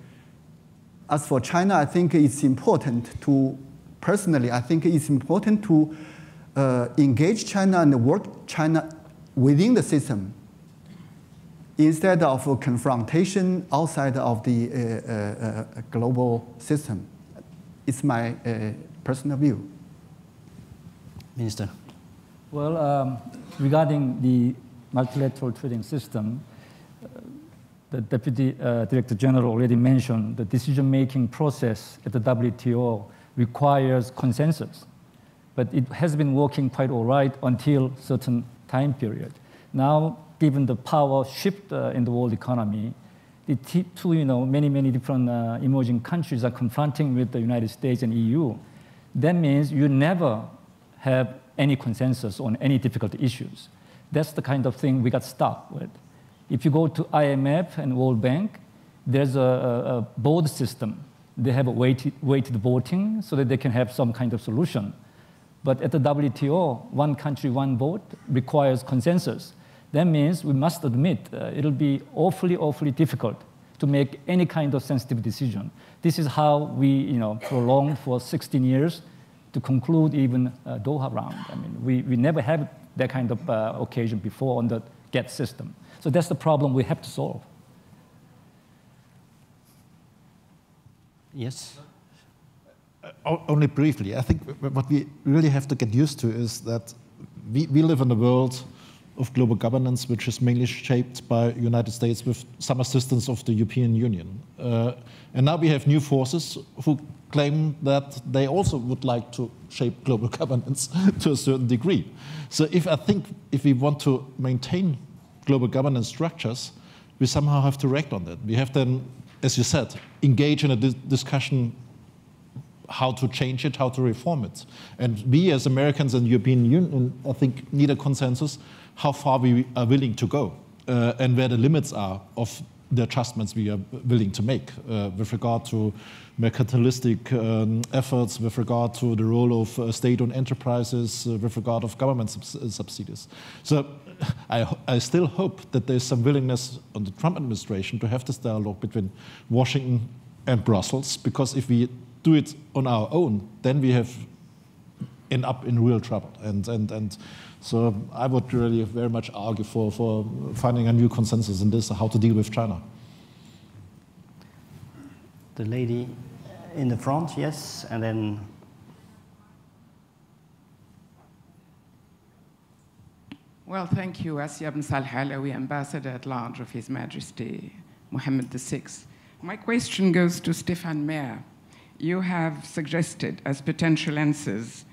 as for China, I think it's important to, personally, I think it's important to uh, engage China and work China within the system instead of a confrontation outside of the uh, uh, uh global system. It's my uh, personal view. Minister. Well, um, regarding the multilateral trading system, the Deputy Director General already mentioned the decision-making process at the WTO requires consensus. But it has been working quite all right until certain time period. Now given the power shift uh, in the world economy, the two, you know, many, many different uh, emerging countries are confronting with the United States and EU. That means you never have any consensus on any difficult issues. That's the kind of thing we got stuck with. If you go to IMF and World Bank, there's a, a board system. They have a weighted, weighted voting so that they can have some kind of solution. But at the WTO, one country, one vote requires consensus. That means we must admit uh, it'll be awfully, awfully difficult to make any kind of sensitive decision. This is how we, you know, prolonged for 16 years to conclude even a Doha round. I mean, we, we never had that kind of uh, occasion before on the GATT system. So that's the problem we have to solve. Yes? Uh, only briefly. I think what we really have to get used to is that we, we live in a world of global governance, which is mainly shaped by United States with some assistance of the European Union. Uh, and now we have new forces who claim that they also would like to shape global governance to a certain degree. So if I think if we want to maintain global governance structures, we somehow have to react on that. We have then, as you said, engage in a dis discussion how to change it, how to reform it. And we as Americans and European Union, I think, need a consensus how far we are willing to go uh, and where the limits are of the adjustments we are willing to make uh, with regard to mercantilistic um, efforts, with regard to the role of uh, state-owned enterprises, uh, with regard of government uh, subsidies. So I, I, still hope that there's some willingness on the Trump administration to have this dialogue between Washington and Brussels, because if we do it on our own, then we have end up in real trouble. And, and, and so I would really very much argue for, for finding a new consensus in this, how to deal with China. The lady in the front, yes, and then. Well, thank you, Assia Saleh Alaoui, Ambassador at Large of His Majesty Mohammed VI. My question goes to Stefan Mair. You have suggested as potential answers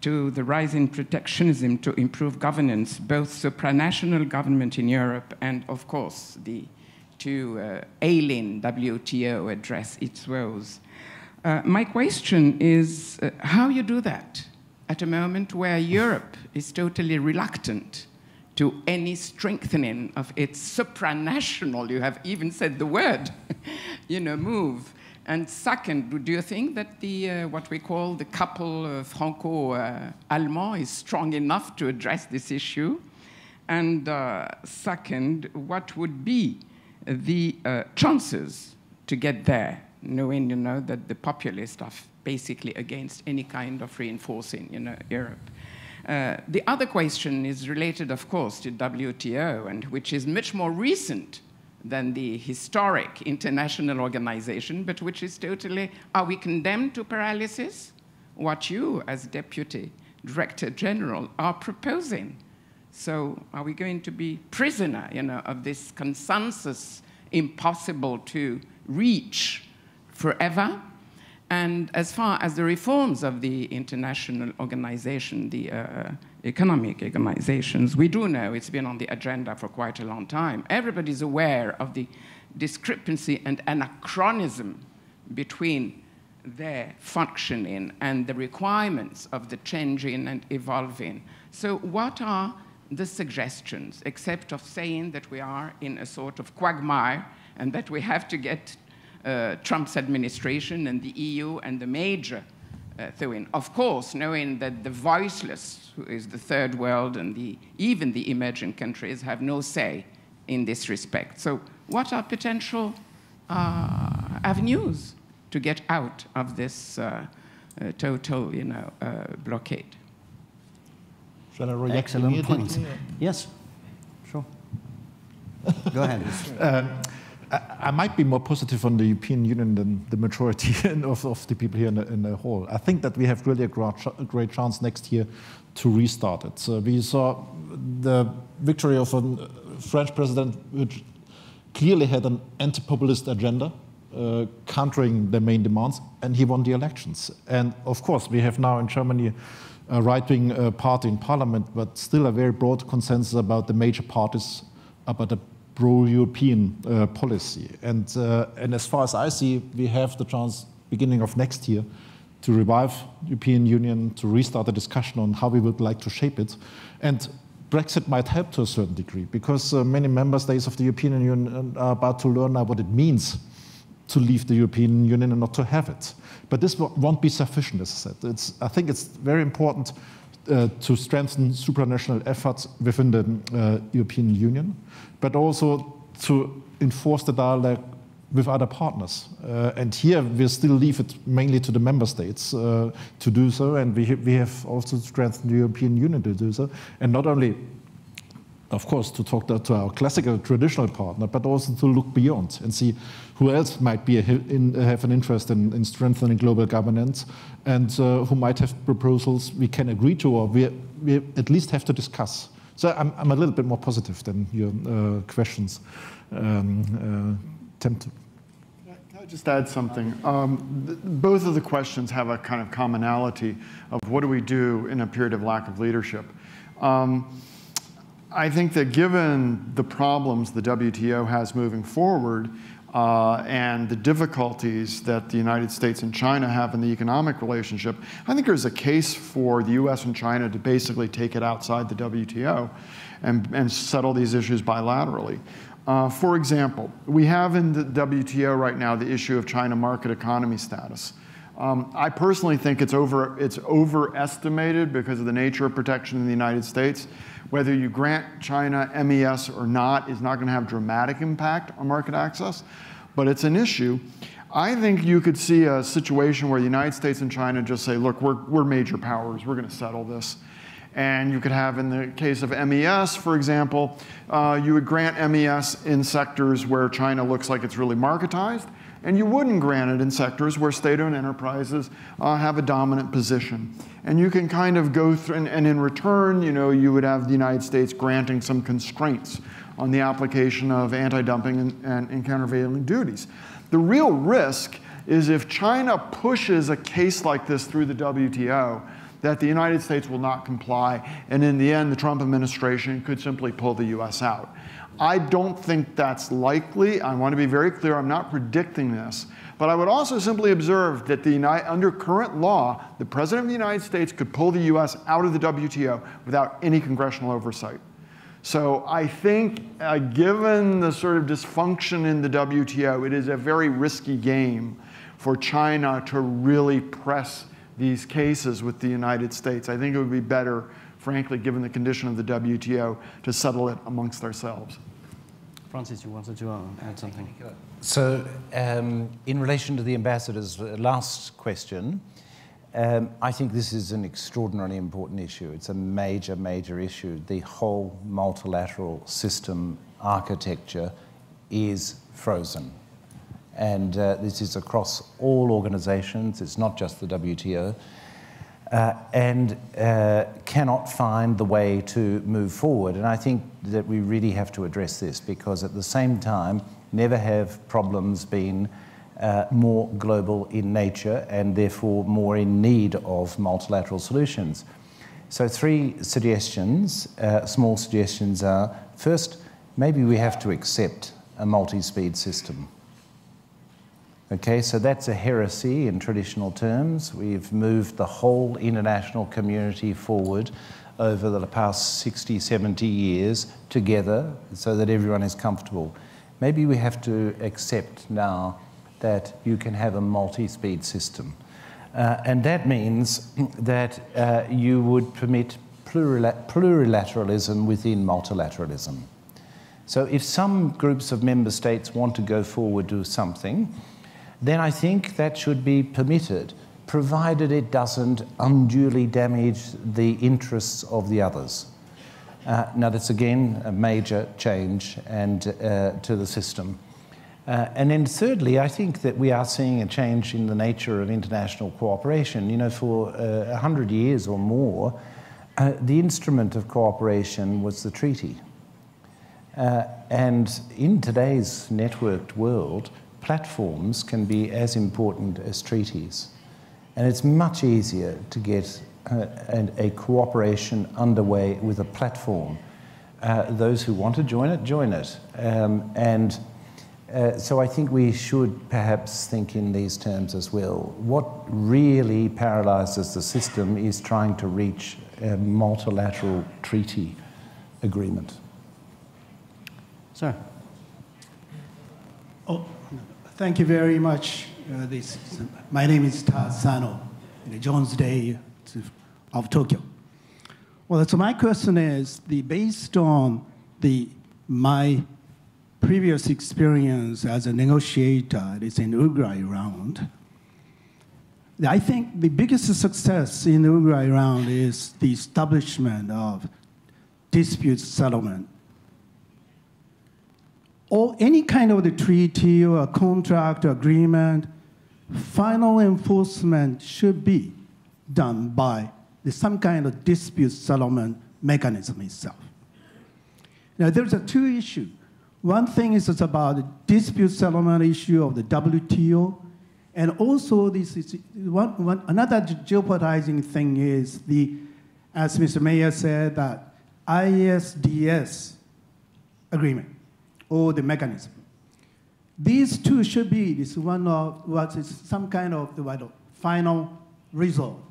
to the rise in protectionism to improve governance, both supranational government in Europe and, of course, the to uh, alien WTO address its woes. Uh, my question is uh, how you do that at a moment where Europe is totally reluctant to any strengthening of its supranational, you have even said the word, you know, move And second, do you think that the, uh, what we call the couple uh, Franco-Allemand is strong enough to address this issue? And uh, second, what would be the uh, chances to get there, knowing, you know, that the populists are basically against any kind of reinforcing, you know, Europe? Uh, the other question is related, of course, to WTO, and which is much more recent than the historic international organization, but which is totally, are we condemned to paralysis? What you, as Deputy Director General, are proposing. So are we going to be prisoner, you know, of this consensus impossible to reach forever? And as far as the reforms of the international organization, the uh, economic organizations, we do know it's been on the agenda for quite a long time. Everybody's aware of the discrepancy and anachronism between their functioning and the requirements of the changing and evolving. So what are the suggestions, except of saying that we are in a sort of quagmire and that we have to get Trump's administration and the EU and the major uh, doing. Of course, knowing that the voiceless, who is the third world and the, even the emerging countries, have no say in this respect. So, what are potential uh, avenues to get out of this uh, uh total, you know, uh, blockade? Shall I react Excellent point. Yes, sure. Go ahead. Um, I, might be more positive on the European Union than the majority of, of the people here in the, in the, hall. I think that we have really a great, a great chance next year to restart it. So we saw the victory of a French president which clearly had an anti-populist agenda, uh, countering the main demands, and he won the elections. And of course, we have now in Germany a right-wing uh, party in parliament, but still a very broad consensus about the major parties about the pro-European uh, policy. And, uh, and as far as I see, we have the chance, beginning of next year, to revive European Union, to restart the discussion on how we would like to shape it. And Brexit might help to a certain degree, because uh, many member states of the European Union are about to learn now what it means to leave the European Union and not to have it. But this won't be sufficient, as I said. It's, I think it's very important uh, to strengthen supranational efforts within the uh, European Union, but also to enforce the dialogue with other partners. Uh, and here we still leave it mainly to the member states uh, to do so, and we, we have also strengthened the European Union to do so. And not only, of course, to talk to, to our classical traditional partner, but also to look beyond and see who else might be in, have an interest in, in, strengthening global governance and uh, who might have proposals we can agree to or we, we at least have to discuss. So I'm, I'm a little bit more positive than your uh, questions um, uh, tempt. Can I just add something? Um, both of the questions have a kind of commonality of what do we do in a period of lack of leadership. Um, I think that given the problems the WTO has moving forward, uh, and the difficulties that the United States and China have in the economic relationship, I think there's a case for the US and China to basically take it outside the WTO and, and settle these issues bilaterally. Uh, for example, we have in the WTO right now the issue of China market economy status. Um, I personally think it's, over, it's overestimated because of the nature of protection in the United States. Whether you grant China MES or not is not going to have dramatic impact on market access, but it's an issue. I think you could see a situation where the United States and China just say, look, we're, we're major powers, we're going to settle this. And you could have, in the case of MES, for example, uh, you would grant MES in sectors where China looks like it's really marketized, and you wouldn't grant it in sectors where state-owned enterprises uh, have a dominant position. And you can kind of go through, and, and in return, you know, you would have the United States granting some constraints on the application of anti-dumping and, and, and countervailing duties. The real risk is if China pushes a case like this through the WTO, that the United States will not comply, and in the end, the Trump administration could simply pull the US out. I don't think that's likely. I want to be very clear, I'm not predicting this. But I would also simply observe that the, under current law, the President of the United States could pull the US out of the WTO without any congressional oversight. So I think, uh, given the sort of dysfunction in the WTO, it is a very risky game for China to really press these cases with the United States. I think it would be better, frankly, given the condition of the WTO, to settle it amongst ourselves. Francis, you wanted to uh, add something? So, um, in relation to the ambassador's last question, um, I think this is an extraordinarily important issue. It's a major, major issue. The whole multilateral system architecture is frozen. And uh, this is across all organizations, it's not just the WTO, uh, and uh, cannot find the way to move forward. And I think that we really have to address this because at the same time, never have problems been uh, more global in nature and therefore more in need of multilateral solutions. So, three suggestions, uh, small suggestions are first, maybe we have to accept a multi speed system. Okay, so that's a heresy in traditional terms. We've moved the whole international community forward over the past 60, 70 years together so that everyone is comfortable. Maybe we have to accept now that you can have a multi-speed system. Uh, and that means that uh, you would permit plurilateralism within multilateralism. So if some groups of member states want to go forward to something, then I think that should be permitted, provided it doesn't unduly damage the interests of the others. Uh, now, that's again a major change and, uh, to the system. Uh, and then thirdly, I think that we are seeing a change in the nature of international cooperation. You know, for uh, 100 years or more, uh, the instrument of cooperation was the treaty. Uh, and in today's networked world, platforms can be as important as treaties. And it's much easier to get uh, a, a cooperation underway with a platform. Uh, those who want to join it, join it. Um, and uh, so I think we should perhaps think in these terms as well. What really paralyzes the system is trying to reach a multilateral treaty agreement. Sir. Oh, thank you very much. Uh, this, my name is Sano, Jones Day of Tokyo. Well, so my question is, the, based on the, my previous experience as a negotiator is in Uruguay round. I think the biggest success in the Uruguay round is the establishment of dispute settlement. Or any kind of the treaty or a contract or agreement, final enforcement should be done by the, some kind of dispute settlement mechanism itself. Now, there's a two issue. One thing is about the dispute settlement issue of the WTO, and also this is one, one, another jeopardizing thing is the, as Mr. Mair said, that ISDS agreement or the mechanism. These two should be this one of what is some kind of the final result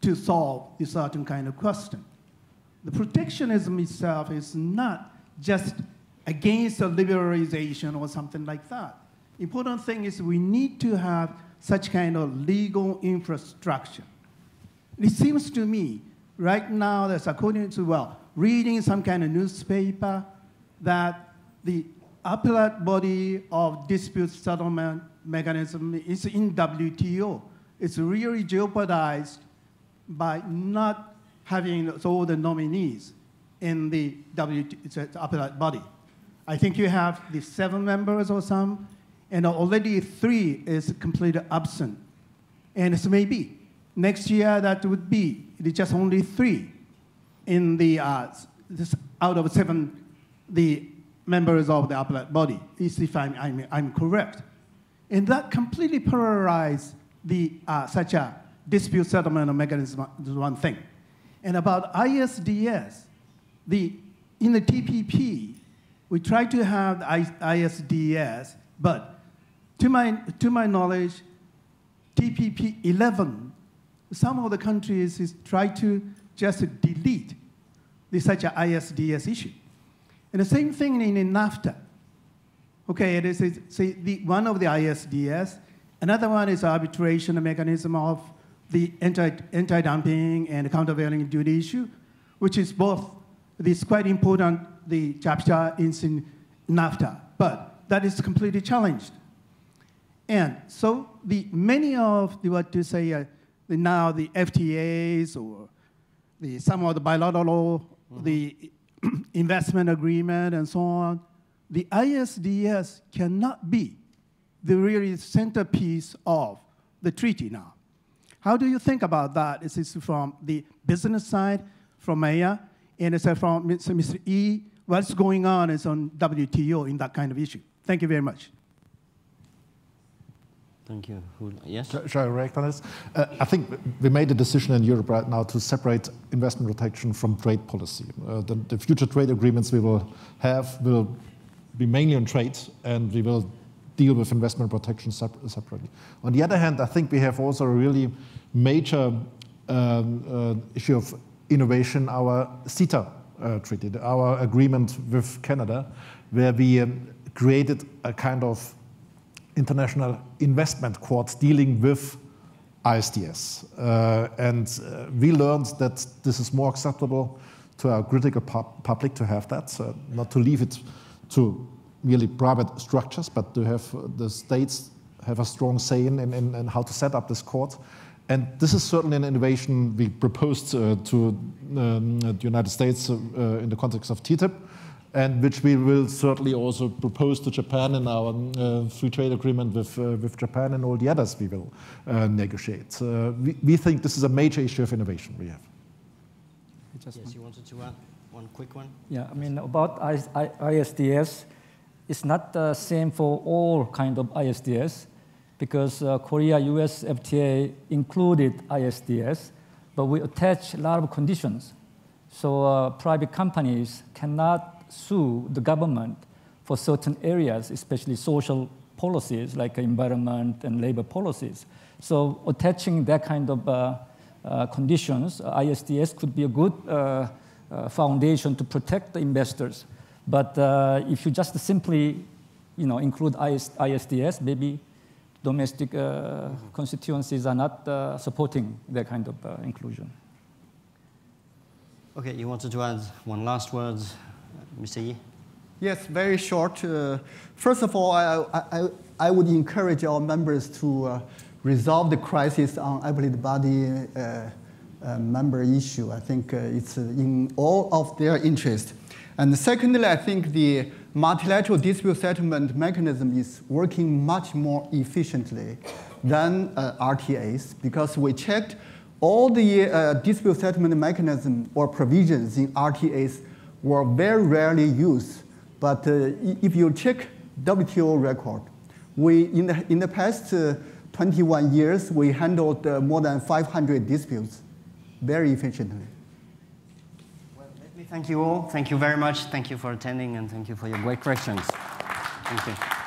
to solve a certain kind of question. The protectionism itself is not just against a liberalization or something like that. Important thing is we need to have such kind of legal infrastructure. It seems to me right now that's according to, well, reading some kind of newspaper that the appellate body of dispute settlement mechanism is in WTO. It's really jeopardized by not having all the nominees in the WTO appellate body. I think you have the seven members or some, and already three is completely absent. And it's maybe next year that would be just only three in the uh, out of seven the members of the appellate body, if I'm, I'm, I'm correct. And that completely paralyzed the, uh, such a dispute settlement mechanism is one thing. And about ISDS, the, in the TPP, we try to have ISDS, but to my, to my knowledge, TPP 11, some of the countries is try to just delete the, such a ISDS issue. And the same thing in, in NAFTA. Okay, it is, the, one of the ISDS. Another one is arbitration mechanism of the anti, anti-dumping and countervailing duty issue, which is both, this quite important, the chapter in NAFTA, but that is completely challenged. And so the, many of the, what to say, uh, the, now the FTAs or the, some of the bilateral, mm-hmm. the investment agreement and so on, the ISDS cannot be the really centerpiece of the treaty now. How do you think about that? Is this from the business side, from Mair, and is it from Mr. E? What's going on is on WTO in that kind of issue? Thank you very much. Thank you. Yes? Shall I react on this? Uh, I think we made a decision in Europe right now to separate investment protection from trade policy. Uh, the, the, future trade agreements we will have will be mainly on trade, and we will deal with investment protection separately. On the other hand, I think we have also a really major um, uh, issue of innovation, our CETA uh, treaty, our agreement with Canada, where we um, created a kind of international investment court dealing with ISDS. Uh, and uh, we learned that this is more acceptable to our critical pu public to have that, so not to leave it to merely private structures, but to have the states have a strong say in, in, in how to set up this court. And this is certainly an innovation we proposed uh, to um, the United States uh, in the context of TTIP and which we will certainly also propose to Japan in our uh, free trade agreement with, uh, with Japan and all the others we will uh, negotiate. Uh, we, we think this is a major issue of innovation we have. Yes, you wanted to add one quick one? Yeah, I mean, about ISDS, it's not the same for all kind of ISDS because uh, Korea-US FTA included ISDS, but we attach a lot of conditions. So uh, private companies cannot sue the government for certain areas, especially social policies like environment and labor policies. So attaching that kind of uh, uh, conditions, uh, ISDS could be a good uh, uh, foundation to protect the investors. But uh, if you just simply you know, include IS ISDS, maybe domestic constituencies are not supporting that kind of inclusion. Okay, you wanted to add one last word, Mr. Yi? Yes, very short. Uh, first of all, I, I, I would encourage our members to uh, resolve the crisis on appellate body uh, uh, member issue. I think uh, it's in all of their interest. And secondly, I think the multilateral dispute settlement mechanism is working much more efficiently than uh, RTAs because we checked all the dispute settlement mechanism or provisions in RTAs were very rarely used. But uh, if you check WTO record, we, in, the, in the past uh, 21 years, we handled uh, more than 500 disputes very efficiently. Well, let me thank you all. Thank you very much. Thank you for attending and thank you for your great questions. Thank you.